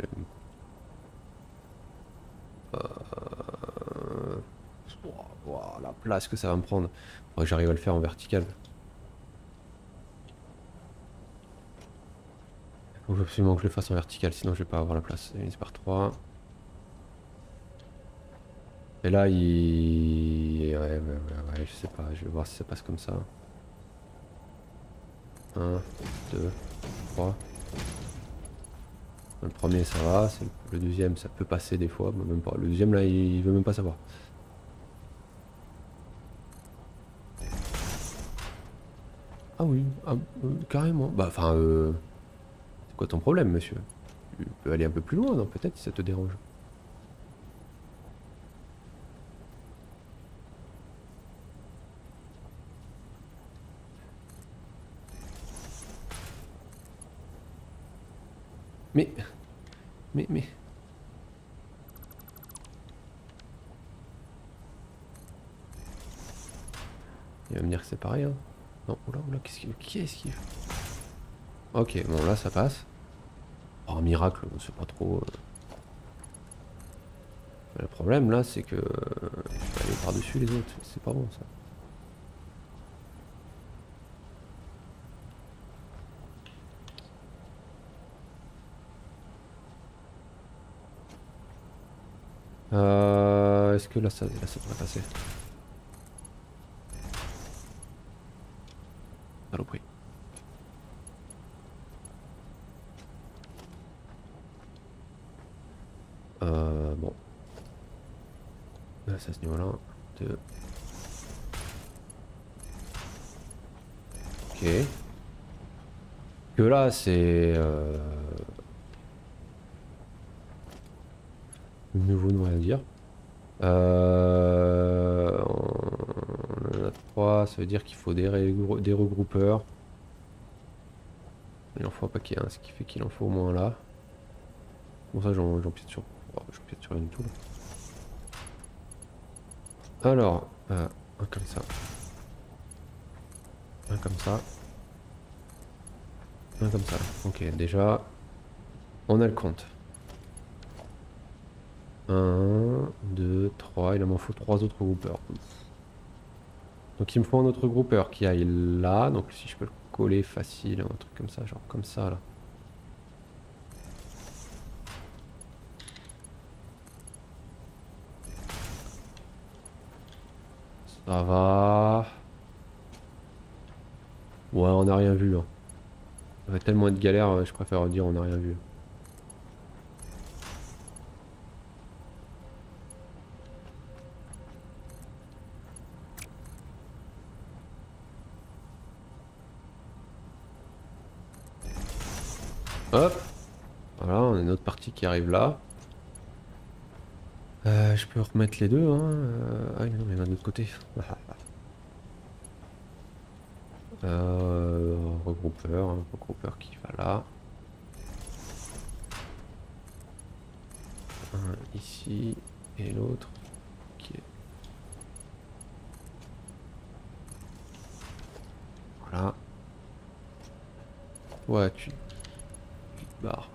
Euh... la place que ça va me prendre. J'arrive à le faire en vertical. Il faut absolument que je le fasse en vertical, sinon je vais pas avoir la place. C'est par 3. Et là, il... Ouais, ouais, ouais, je sais pas, je vais voir si ça passe comme ça. 1, 2, 3. Le premier, ça va. Le deuxième, ça peut passer des fois, même pas. Le deuxième, là, il veut même pas savoir. Ah oui, ah, euh, carrément. Bah, enfin, euh... c'est quoi ton problème, monsieur? Tu peux aller un peu plus loin, non? Peut-être si ça te dérange. Mais... Mais... Mais... Il va me dire que c'est pareil, hein. Non, oula, oula, qu'est-ce qu'il Qui est-ce qu'il Ok, bon là ça passe. Oh, un miracle, on sait pas trop. Euh. Le problème là, c'est que je vais aller par-dessus les autres. C'est pas bon ça. Que là ça, là ça devrait passer Saloperie. Euh, bon. Là, c'est à ce niveau-là. Deux. Ok. Que là, c'est... Euh... Nouveau nom à dire. Euh... On en a trois, ça veut dire qu'il faut des, des regroupeurs. Il en faut un paquet, hein, ce qui fait qu'il en faut au moins là. Bon ça j'en piète sur... Oh, j'en piète sur rien du tout Alors, euh, un comme ça. Un comme ça. Un comme ça. Ok, déjà, on a le compte. 1, 2, 3, il m'en faut 3 autres groupeurs. Donc il me faut un autre groupeur qui aille là, donc si je peux le coller facile, un truc comme ça, genre comme ça là. Ça va. Ouais, on n'a rien vu. Hein. Ça va tellement être galère, je préfère dire on n'a rien vu. Hop. Voilà, on a une autre partie qui arrive là. Euh, je peux remettre les deux, hein. Euh, ah non, côté. Euh, regroupeur, un regroupeur qui va là. Un ici et l'autre qui est... Voilà. Ouais, tu barre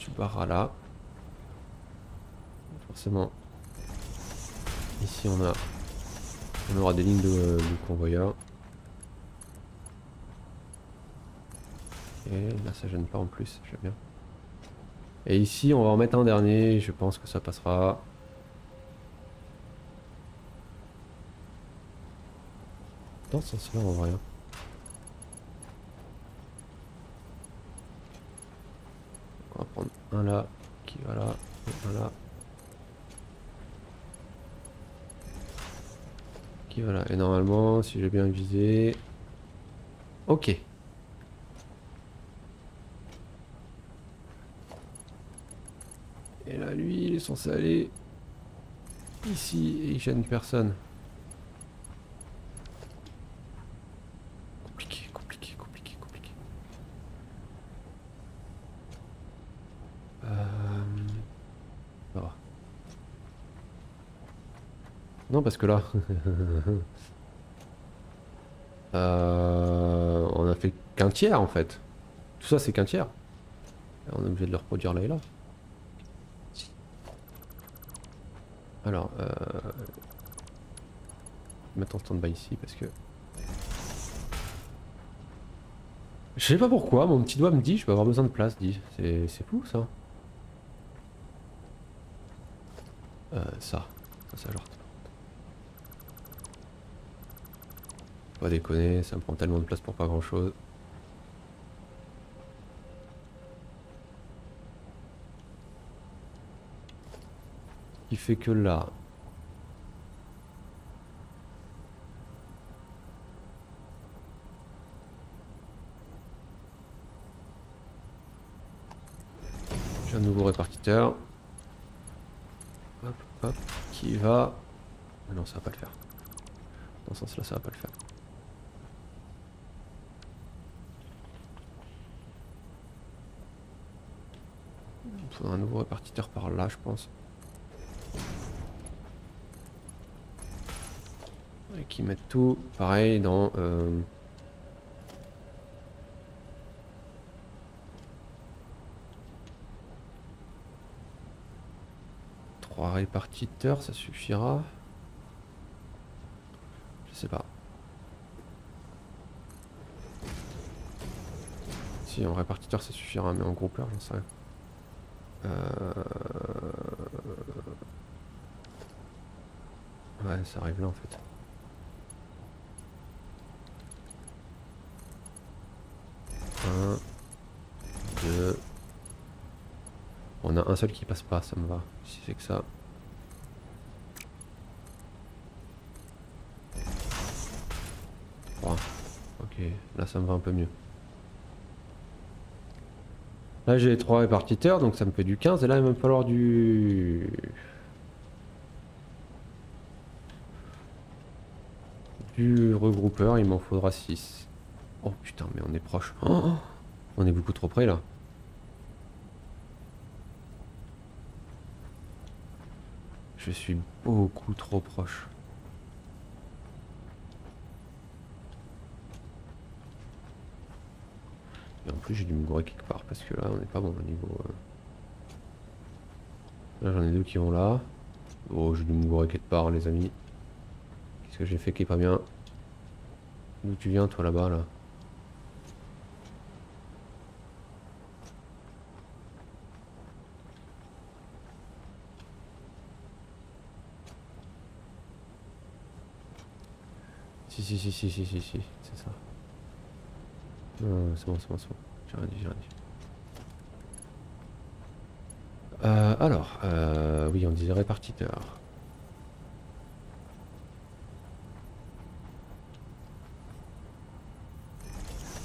tu barras là. Forcément, ici on a, on aura des lignes de, de convoyeurs. Et là ça gêne pas en plus, j'aime bien. Et ici on va en mettre un dernier, je pense que ça passera. Dans ce sens-là en vrai. Là, et un là. Qui va là. Et normalement, si j'ai bien visé... Ok. Et là, lui, il est censé aller ici et il gêne personne. Compliqué, compliqué, compliqué, compliqué. Euh... Ça va. Non, parce que là... euh... On a fait qu'un tiers en fait. Tout ça c'est qu'un tiers. On est obligé de le reproduire là et là. Alors, euh... mettre en stand-by ici parce que... Je sais pas pourquoi, mon petit doigt me dit je vais avoir besoin de place, dit. C'est fou ça. Euh, ça. Ça, ça genre. Pas déconner, ça me prend tellement de place pour pas grand chose. qui fait que là... J'ai un nouveau répartiteur. Hop, hop, qui va... Ah non, ça va pas le faire. Dans ce sens-là, ça va pas le faire. Il un nouveau répartiteur par là, je pense. Et qui mettent tout pareil dans... Euh... Trois répartiteurs, ça suffira. Je sais pas. Si en répartiteur ça suffira, mais en groupeur j'en sais rien. Euh... Ouais, ça arrive là en fait. Un, deux. On a un seul qui passe pas, ça me va. Si c'est que ça. Trois. Ok, là ça me va un peu mieux. Là j'ai trois répartiteurs, donc ça me fait du 15. Et là il va me falloir du... Regroupeur, il m'en faudra 6. Oh putain, mais on est proche. Oh, on est beaucoup trop près là. Je suis beaucoup trop proche. Et en plus j'ai dû me gourer quelque part parce que là on n'est pas bon au niveau... Euh. Là j'en ai deux qui vont là. Oh j'ai dû me gourer quelque part les amis. Qu'est-ce que j'ai fait qui est pas bien? D'où tu viens toi là-bas là, -bas, là Si, si, si, si, si, si, c'est ça. Non, c'est bon, c'est bon, c'est bon. J'ai rien dit, j'ai rien dit. Alors, euh, oui, on disait répartiteur.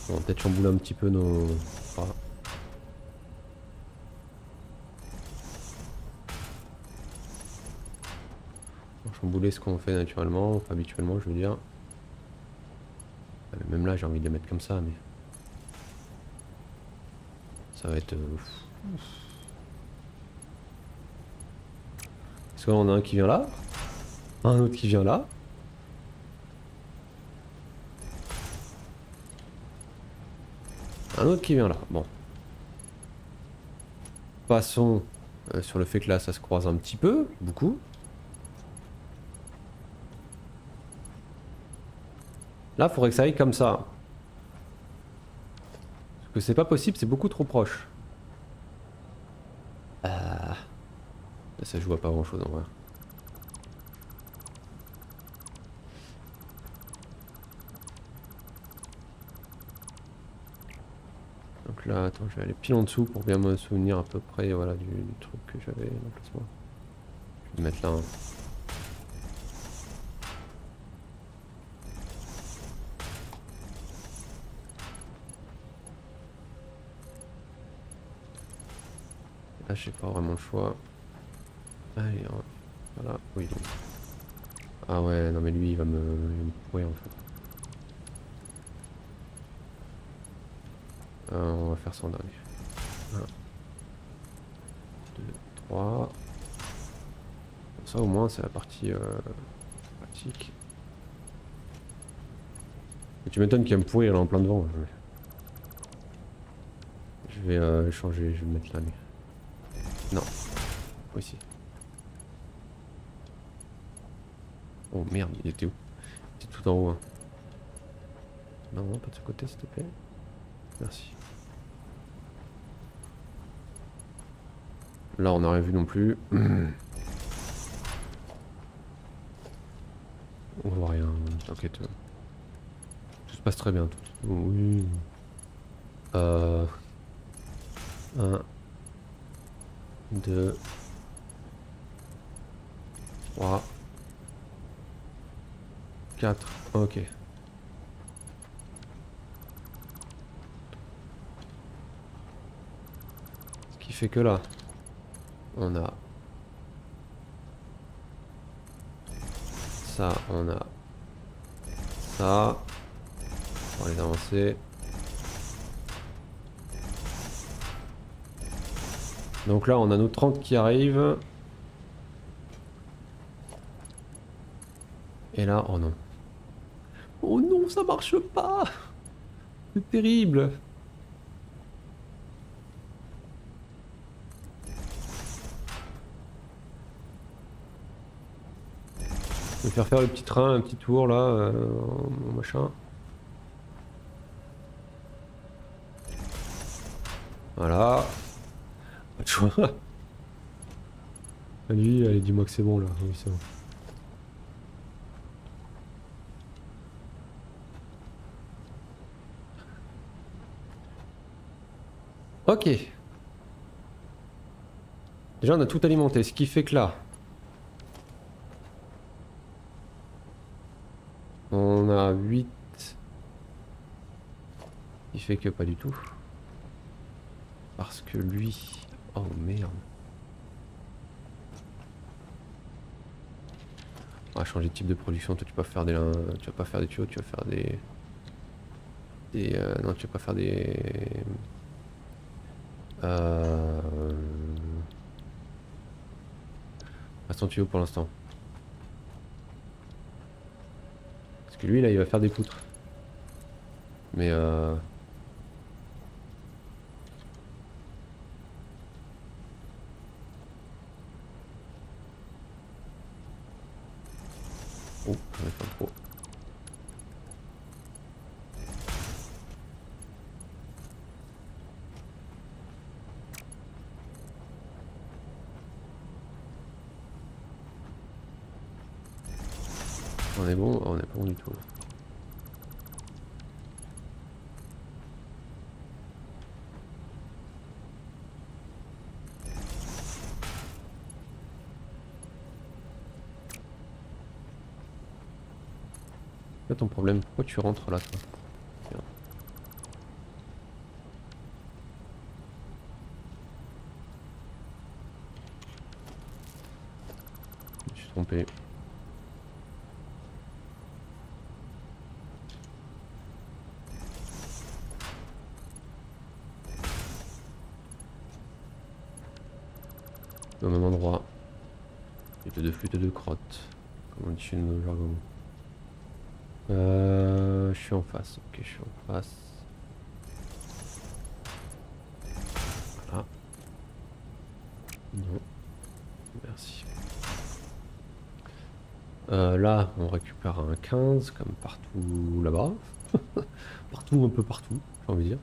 On va peut-être chambouler un petit peu nos... Ah. chambouler ce qu'on fait naturellement, habituellement je veux dire. Même là, j'ai envie de les mettre comme ça, mais... Ça va être... Euh, Est-ce qu'on a un qui vient là? Un autre qui vient là? Un autre qui vient là, bon. Passons euh, sur le fait que là, ça se croise un petit peu, beaucoup. Là, faudrait que ça aille comme ça. Que c'est pas possible, c'est beaucoup trop proche. Ah. ça joue à pas grand chose en vrai. Donc là, attends, je vais aller pile en dessous pour bien me souvenir à peu près voilà, du, truc que j'avais l'emplacement. Je vais mettre là. Hein. J'ai pas vraiment le choix. Allez, voilà. Oui. Ah ouais, non mais lui, il va me, il pourrir en fait. Euh, on va faire ça en dernier. 1, 2, 3. Ça au moins c'est la partie euh, pratique. Et tu m'étonnes qu'il va me pourrir là en plein devant. Je vais euh, changer, je vais mettre là. Ici. Oh merde, il était où? Il était tout en haut. Hein. Non, non, pas de ce côté s'il te plaît. Merci. Là, on n'a rien vu non plus. On voit rien, t'inquiète. Tout se passe très bien. Tout. Oui. Euh... 1, 2, 3, 4, ok. Ce qui fait que là, on a ça, on a ça. On va les avancer. Donc là, on a nos 30 qui arrivent. Et là, oh non. Oh non, ça marche pas C'est terrible Je vais faire faire le petit train, un petit tour là, euh, machin. Voilà. Pas de choix. Lui, allez, dis-moi que c'est bon là. Oui, c'est bon. Ok. Déjà, on a tout alimenté, ce qui fait que là... On a 8... Il fait que pas du tout. Parce que lui... Oh merde. On va changer de type de production. Toi, tu vas pas faire des, tu vas pas faire des tuyaux, tu vas faire des, des, euh, non, tu vas pas faire des, euh, restons tuyaux pour l'instant. Parce que lui, là, il va faire des poutres. Mais euh... Oh, j'en ai pas trop. On est bon On est pas bon du tout. Pas ton problème Pourquoi tu rentres là toi Je me suis trompé. Au même endroit. Flûte de flûte de crotte. Comme on dit chez nos jargons. Euh, je suis ok, je face. Voilà. Non. Merci. Euh, là, on récupère un 15, comme partout là-bas. partout, un peu partout, j'ai envie de dire.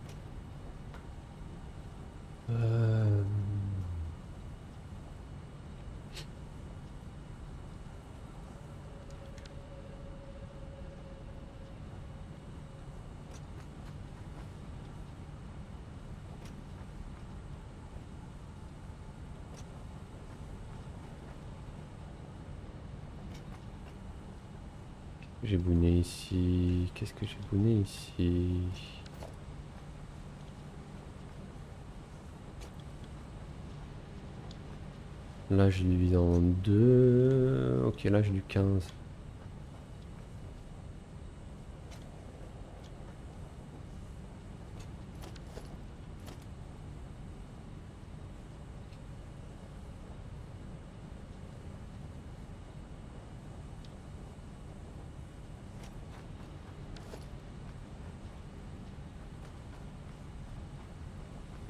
Euh, J'ai bouné ici? Qu'est-ce que j'ai bouné ici? Là, je divise en deux. Ok, là, j'ai du 15.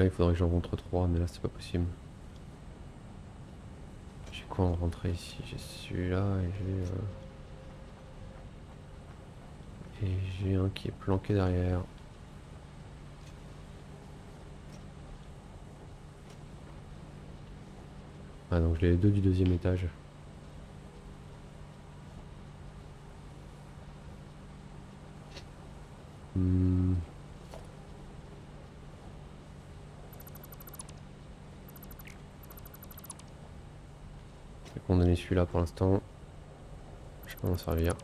Il faudrait que j'en rentre 3, mais là, c'est pas possible. J'ai quoi en rentrée ici? J'ai celui-là et j'ai... euh, Et j'ai un qui est planqué derrière. Ah donc j'ai les deux du deuxième étage. Hmm. Condamner celui-là pour l'instant. Je peux m'en servir.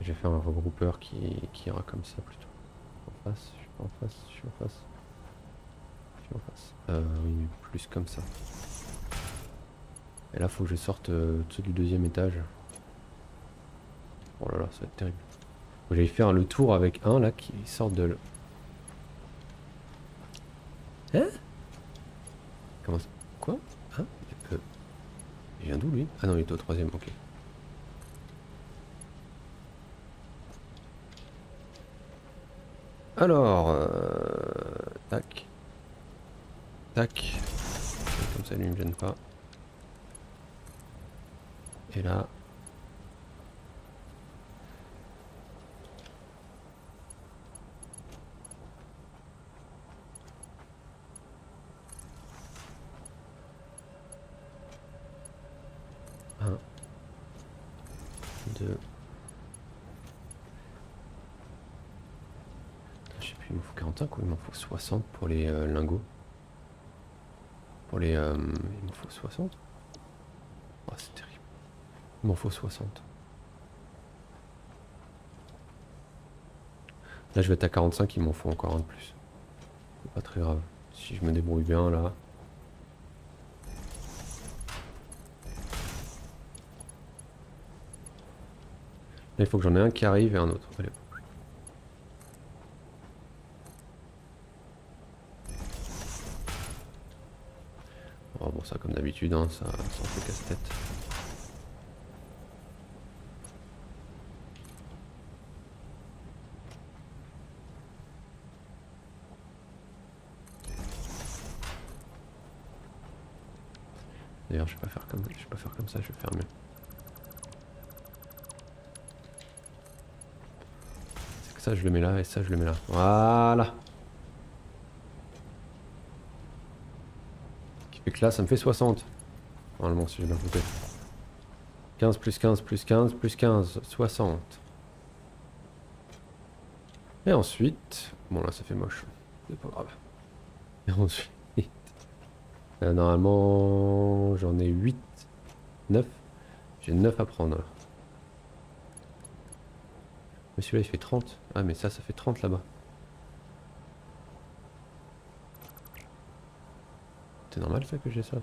Je vais faire un regroupeur qui, qui ira comme ça plutôt. En face, je suis pas en face, je suis en face. Je suis en face. Euh, oui, plus comme ça. Et là, faut que je sorte euh, du deuxième étage. Oh là là, ça va être terrible. J'allais faire le tour avec un là qui sort de... l- Hein? Comment ça? Quoi? Hein? Il vient d'où lui? Ah non, il est au troisième, ok. Alors... Euh... Tac. Tac. Comme ça, lui, il me gêne pas. Et là... Un, deux. Il me faut 45 ou il m'en faut 60 pour les euh, lingots. Pour les... euh, il me faut 60 Oh, c'est terrible. Il m'en faut 60. Là, je vais être à 45, il m'en faut encore un de plus. C'est pas très grave. Si je me débrouille bien, là... Là, il faut que j'en ai un qui arrive et un autre. Allez. Ça, comme d'habitude, hein, ça, ça fait casse-tête. D'ailleurs, je vais pas faire comme, je vais pas faire comme ça, je vais faire mieux. C'est que ça, je le mets là et ça, je le mets là. Voilà. Qui fait que là, ça me fait 60. Normalement, si j'ai bien compté. 15 plus 15 plus 15 plus 15, 60. Et ensuite, bon là, ça fait moche. C'est pas grave. Et ensuite, euh, normalement, j'en ai 8, 9. J'ai 9 à prendre. Mais celui-là, il fait 30. Ah, mais ça, ça fait 30 là-bas. C'est normal ça que j'ai ça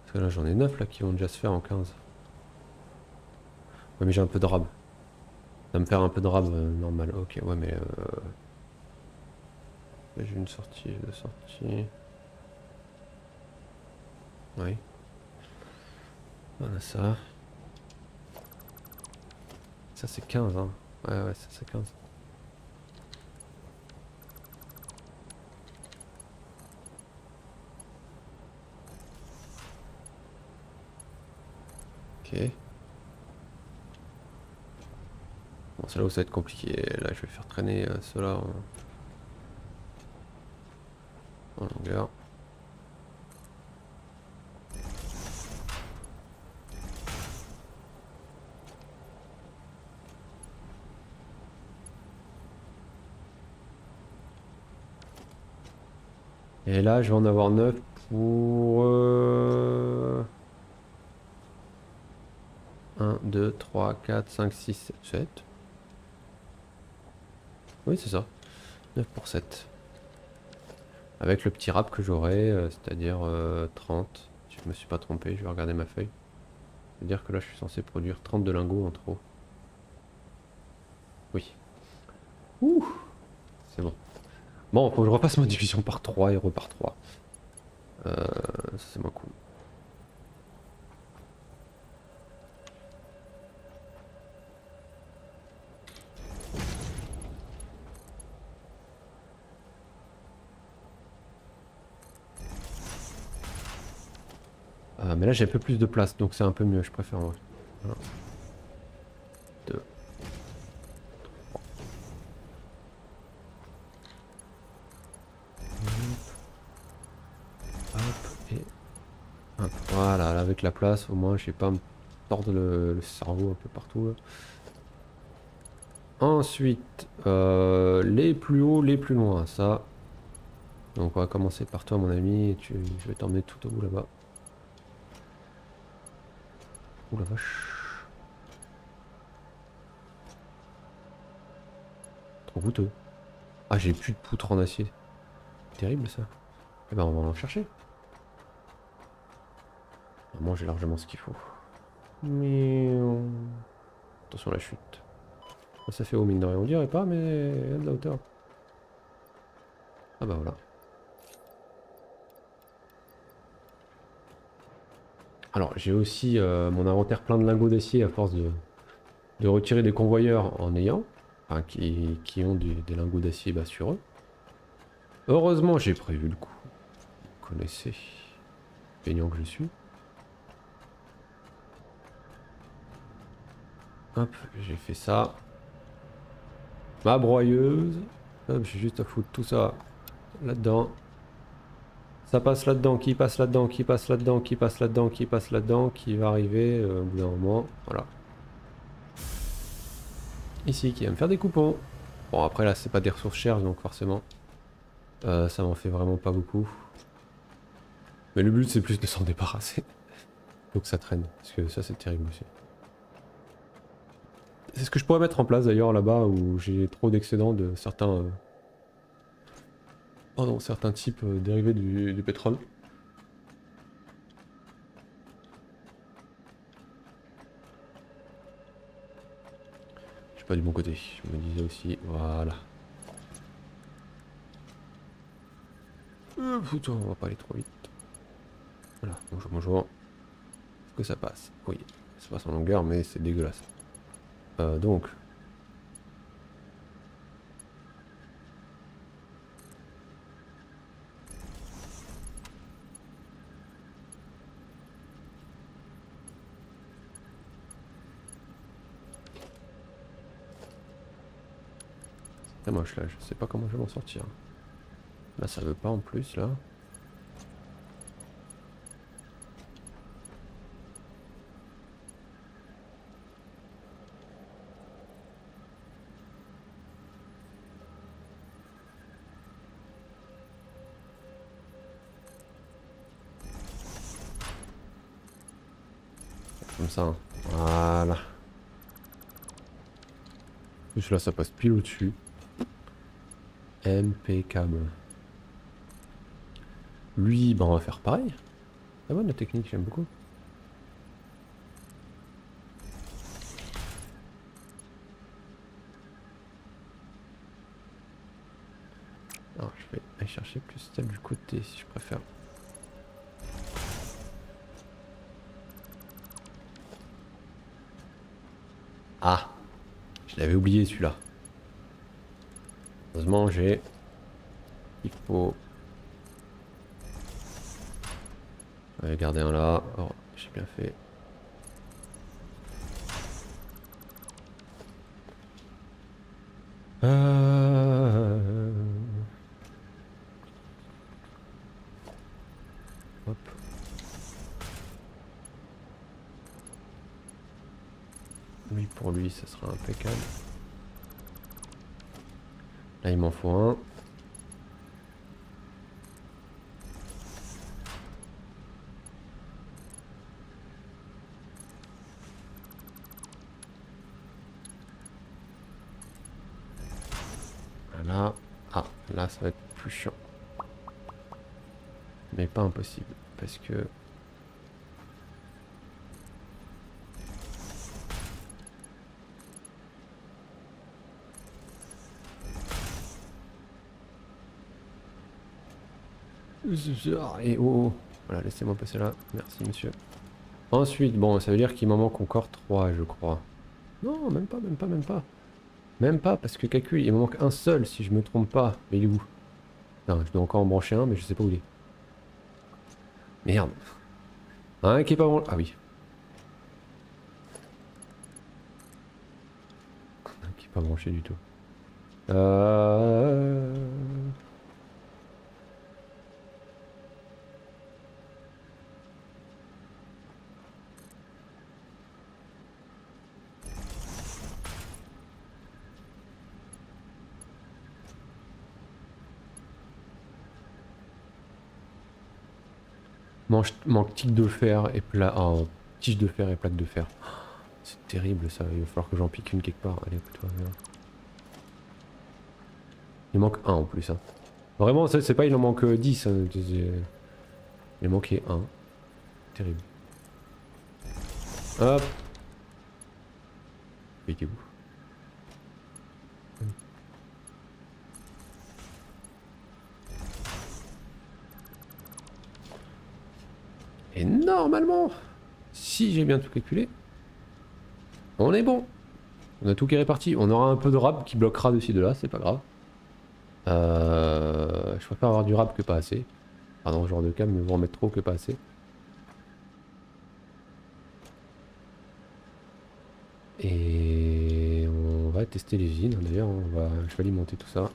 Parce que là, j'en ai 9 là qui vont déjà se faire en 15. Ouais, mais j'ai un peu de rab. Ça me faire un peu de rab euh, normal. Ok, ouais, mais. Euh... J'ai une sortie, deux sorties. Oui. On a ça. Ça, c'est 15, hein. Ouais, ouais, c'est ça 15. Ok. Bon, c'est là où ça va être compliqué. Là, je vais faire traîner euh, cela en longueur. Et là, je vais en avoir 9 pour... 1, 2, 3, 4, 5, 6, 7. Oui, c'est ça. 9 pour 7. Avec le petit rap que j'aurai, euh, c'est-à-dire 30. Euh, si je me suis pas trompé, je vais regarder ma feuille. C'est-à-dire que là, je suis censé produire 30 de lingots en trop. Oui. Ouh C'est bon. Bon, je repasse ma division par 3 et repart 3. Euh, c'est moins cool. Ah, mais là j'ai un peu plus de place, donc c'est un peu mieux, je préfère. Voilà. 2. Voilà, avec la place, au moins je sais pas me tordre le, cerveau un peu partout. Ensuite, euh, les plus hauts, les plus loin, ça. Donc on va commencer par toi mon ami, tu, je vais t'emmener tout au bout là-bas. Ouh la vache. Trop goûteux. Ah j'ai plus de poutre en acier. Terrible ça. Eh ben on va en chercher. Moi j'ai largement ce qu'il faut. Mais... Attention à la chute. Ça fait au mine de rien, on dirait pas, mais il y a de la hauteur. Ah bah voilà. Alors j'ai aussi euh, mon inventaire plein de lingots d'acier à force de, de, retirer des convoyeurs en ayant, enfin qui, qui ont des lingots d'acier bas sur eux. Heureusement j'ai prévu le coup. Vous connaissez, peignant que je suis. Hop, j'ai fait ça. Ma broyeuse. Hop, j'ai juste à foutre tout ça là-dedans. Ça passe là-dedans, qui passe là-dedans, qui passe là-dedans, qui passe là-dedans, qui passe là-dedans, qui va arriver euh, au bout d'un moment. Voilà. Ici, qui va me faire des coupons. Bon, après là, c'est pas des ressources chères, donc forcément, euh, ça m'en fait vraiment pas beaucoup. Mais le but, c'est plus de s'en débarrasser. Que ça traîne, parce que ça, c'est terrible aussi. C'est ce que je pourrais mettre en place d'ailleurs là-bas où j'ai trop d'excédents de certains... Euh, pardon, certains types euh, dérivés du, pétrole. Je suis pas du bon côté, je me disais aussi, voilà. Euh, on va pas aller trop vite. Voilà, bonjour, bonjour. Est-ce que ça passe? Oui, ça passe en longueur, mais c'est dégueulasse. Euh, donc. C'est moche là, je sais pas comment je vais m'en sortir. Là ça veut pas en plus là. Hein. Voilà. Plus là, ça passe pile au-dessus. Impeccable. Lui, bah on va faire pareil. C'est bonne la technique, j'aime beaucoup. Alors, je vais aller chercher plus celle du côté si je préfère. Ah Je l'avais oublié celui-là. Heureusement j'ai... Il faut... Garder un là. Oh, j'ai bien fait. Euh... Hop. Lui pour lui, ça sera impeccable. Là, il m'en faut un. Voilà. Ah, là, ça va être plus chiant. Mais pas impossible, parce que... Et oh, oh. Voilà, laissez-moi passer là. Merci, monsieur. Ensuite, bon, ça veut dire qu'il m'en manque encore 3, je crois. Non, même pas, même pas, même pas. Même pas, parce que calcul, il me manque un seul, si je me trompe pas. Mais il est où? Non, je dois encore en brancher un, mais je sais pas où il est. Merde. Un qui est pas branché. Ah oui. Un qui est pas branché du tout. Euh... manque tic de fer et plat. Oh, tige de fer et plaque de fer. C'est terrible ça, il va falloir que j'en pique une quelque part. Allez, écoute-toi, Il manque un en plus. Hein. Vraiment, c'est pas il en manque 10. Hein. Il manquait un. Terrible. Hop. Il était où Et normalement, si j'ai bien tout calculé, on est bon. On a tout qui est réparti. On aura un peu de rab qui bloquera de ci de là, c'est pas grave. Euh, je préfère avoir du rab que pas assez. Pardon, genre de cam, mais vous en mettre trop que pas assez. Et on va tester les usines. D'ailleurs, on va, je vais alimenter tout ça.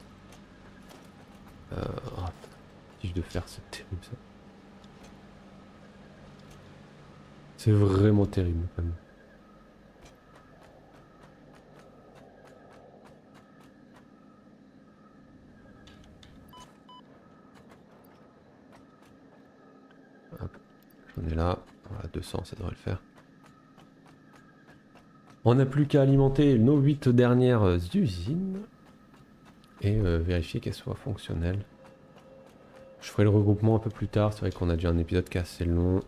Euh, oh, de fer, c'est terrible ça. C'est vraiment terrible quand même. j'en ai là. Voilà, 200, ça devrait le faire. On n'a plus qu'à alimenter nos 8 dernières usines et euh, vérifier qu'elles soient fonctionnelles. Je ferai le regroupement un peu plus tard, c'est vrai qu'on a déjà un épisode qui est assez long.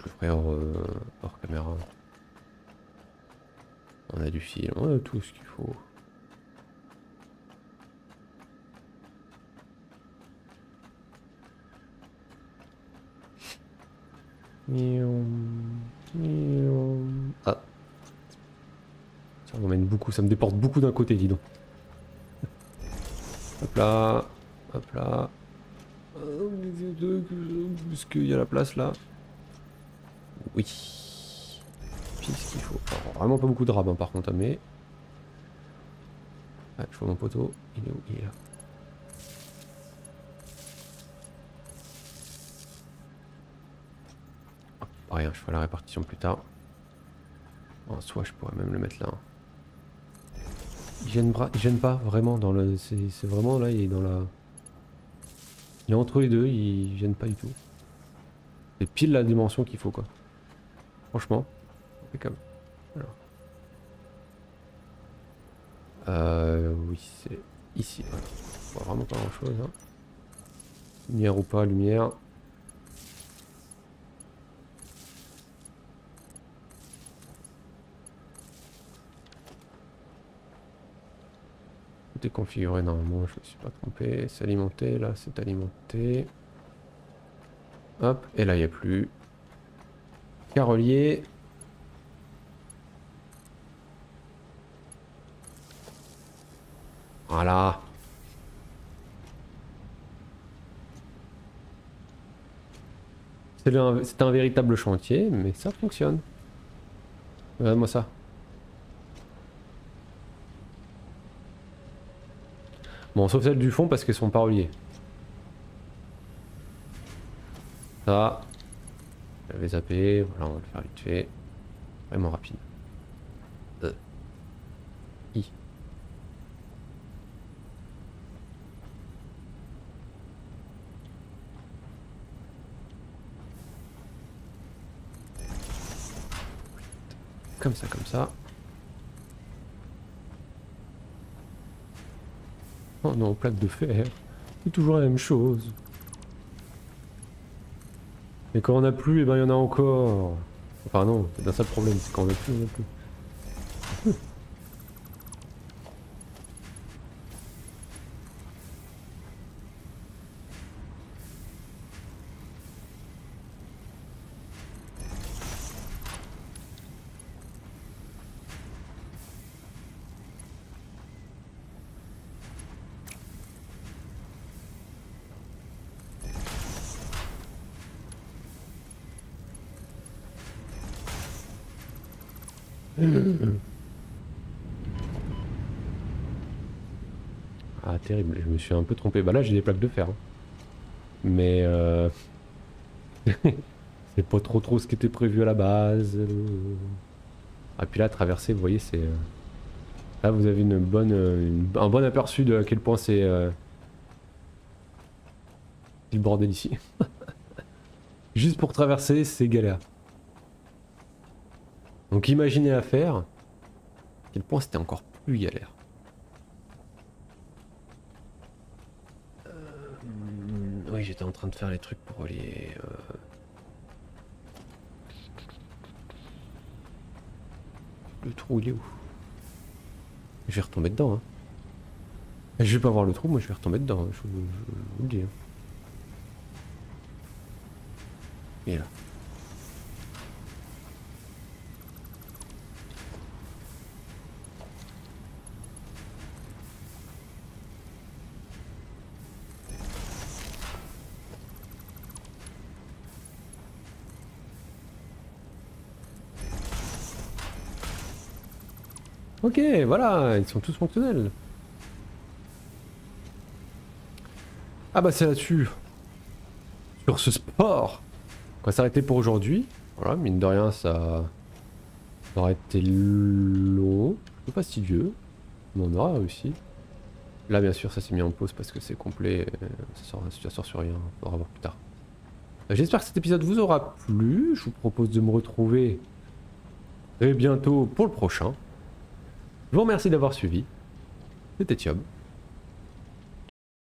Je le ferai euh, hors, caméra. On a du fil, on a tout ce qu'il faut. Ah. Ça m'emmène beaucoup, ça me déporte beaucoup d'un côté, dis donc. Hop là, hop là. Est-ce qu'il y a la place là oui. Puis ce qu'il faut. vraiment pas beaucoup de rab hein, par contre, mais. Ouais, je vois mon poteau. Il est où? Il est là. rien, je ferai la répartition plus tard. En soit je pourrais même le mettre là. Il gêne, il gêne pas vraiment dans le. C'est vraiment là, il est dans la. Il est entre les deux, il gêne pas du tout. C'est pile la dimension qu'il faut quoi. Franchement, impeccable. Alors. Euh, oui, c'est ici. Voilà. vraiment pas grand chose. Hein. Lumière ou pas, lumière. Tout est configuré normalement, je ne me suis pas trompé. C'est alimenté, là c'est alimenté. Hop, et là il n'y a plus. Carolier. Voilà. C'est un, véritable chantier, mais ça fonctionne. Regarde-moi ça. Bon, sauf celles du fond parce qu'elles sont pas reliées. Ça. J'avais zappé. Voilà, on va le faire vite fait. Vraiment rapide. Euh. I. Comme ça, comme ça. Oh non, plaque de fer. C'est toujours la même chose. Mais quand on a plus, et eh ben il y en a encore. Enfin non, c'est bien ça le problème, c'est quand on a plus, on a plus. Ah terrible, je me suis un peu trompé. Bah là j'ai des plaques de fer. Hein. Mais euh... c'est pas trop trop ce qui était prévu à la base. Ah puis là traverser, vous voyez c'est... Euh, là vous avez une bonne, un bon aperçu de à quel point c'est... Euh... le bordel ici. Juste pour traverser c'est galère. Donc imaginez à faire, à quel point c'était encore plus galère. Euh, oui, j'étais en train de faire les trucs pour les... Euh... Le trou, il est où? Je vais retomber dedans. Hein. Je vais pas voir le trou, moi je vais retomber dedans, hein, je, vous le dis. Hein. Il est là. Ok, voilà, ils sont tous fonctionnels. Ah bah c'est là-dessus. Sur ce sport. On va s'arrêter pour aujourd'hui. Voilà, mine de rien, ça, aurait été long, un peu fastidieux. Mais on aura réussi. Là, bien sûr, ça s'est mis en pause parce que c'est complet. Ça sort, ça sort sur rien. On va voir plus tard. Euh, j'espère que cet épisode vous aura plu. Je vous propose de me retrouver très bientôt pour le prochain. Je vous remercie d'avoir suivi. C'était Thiob.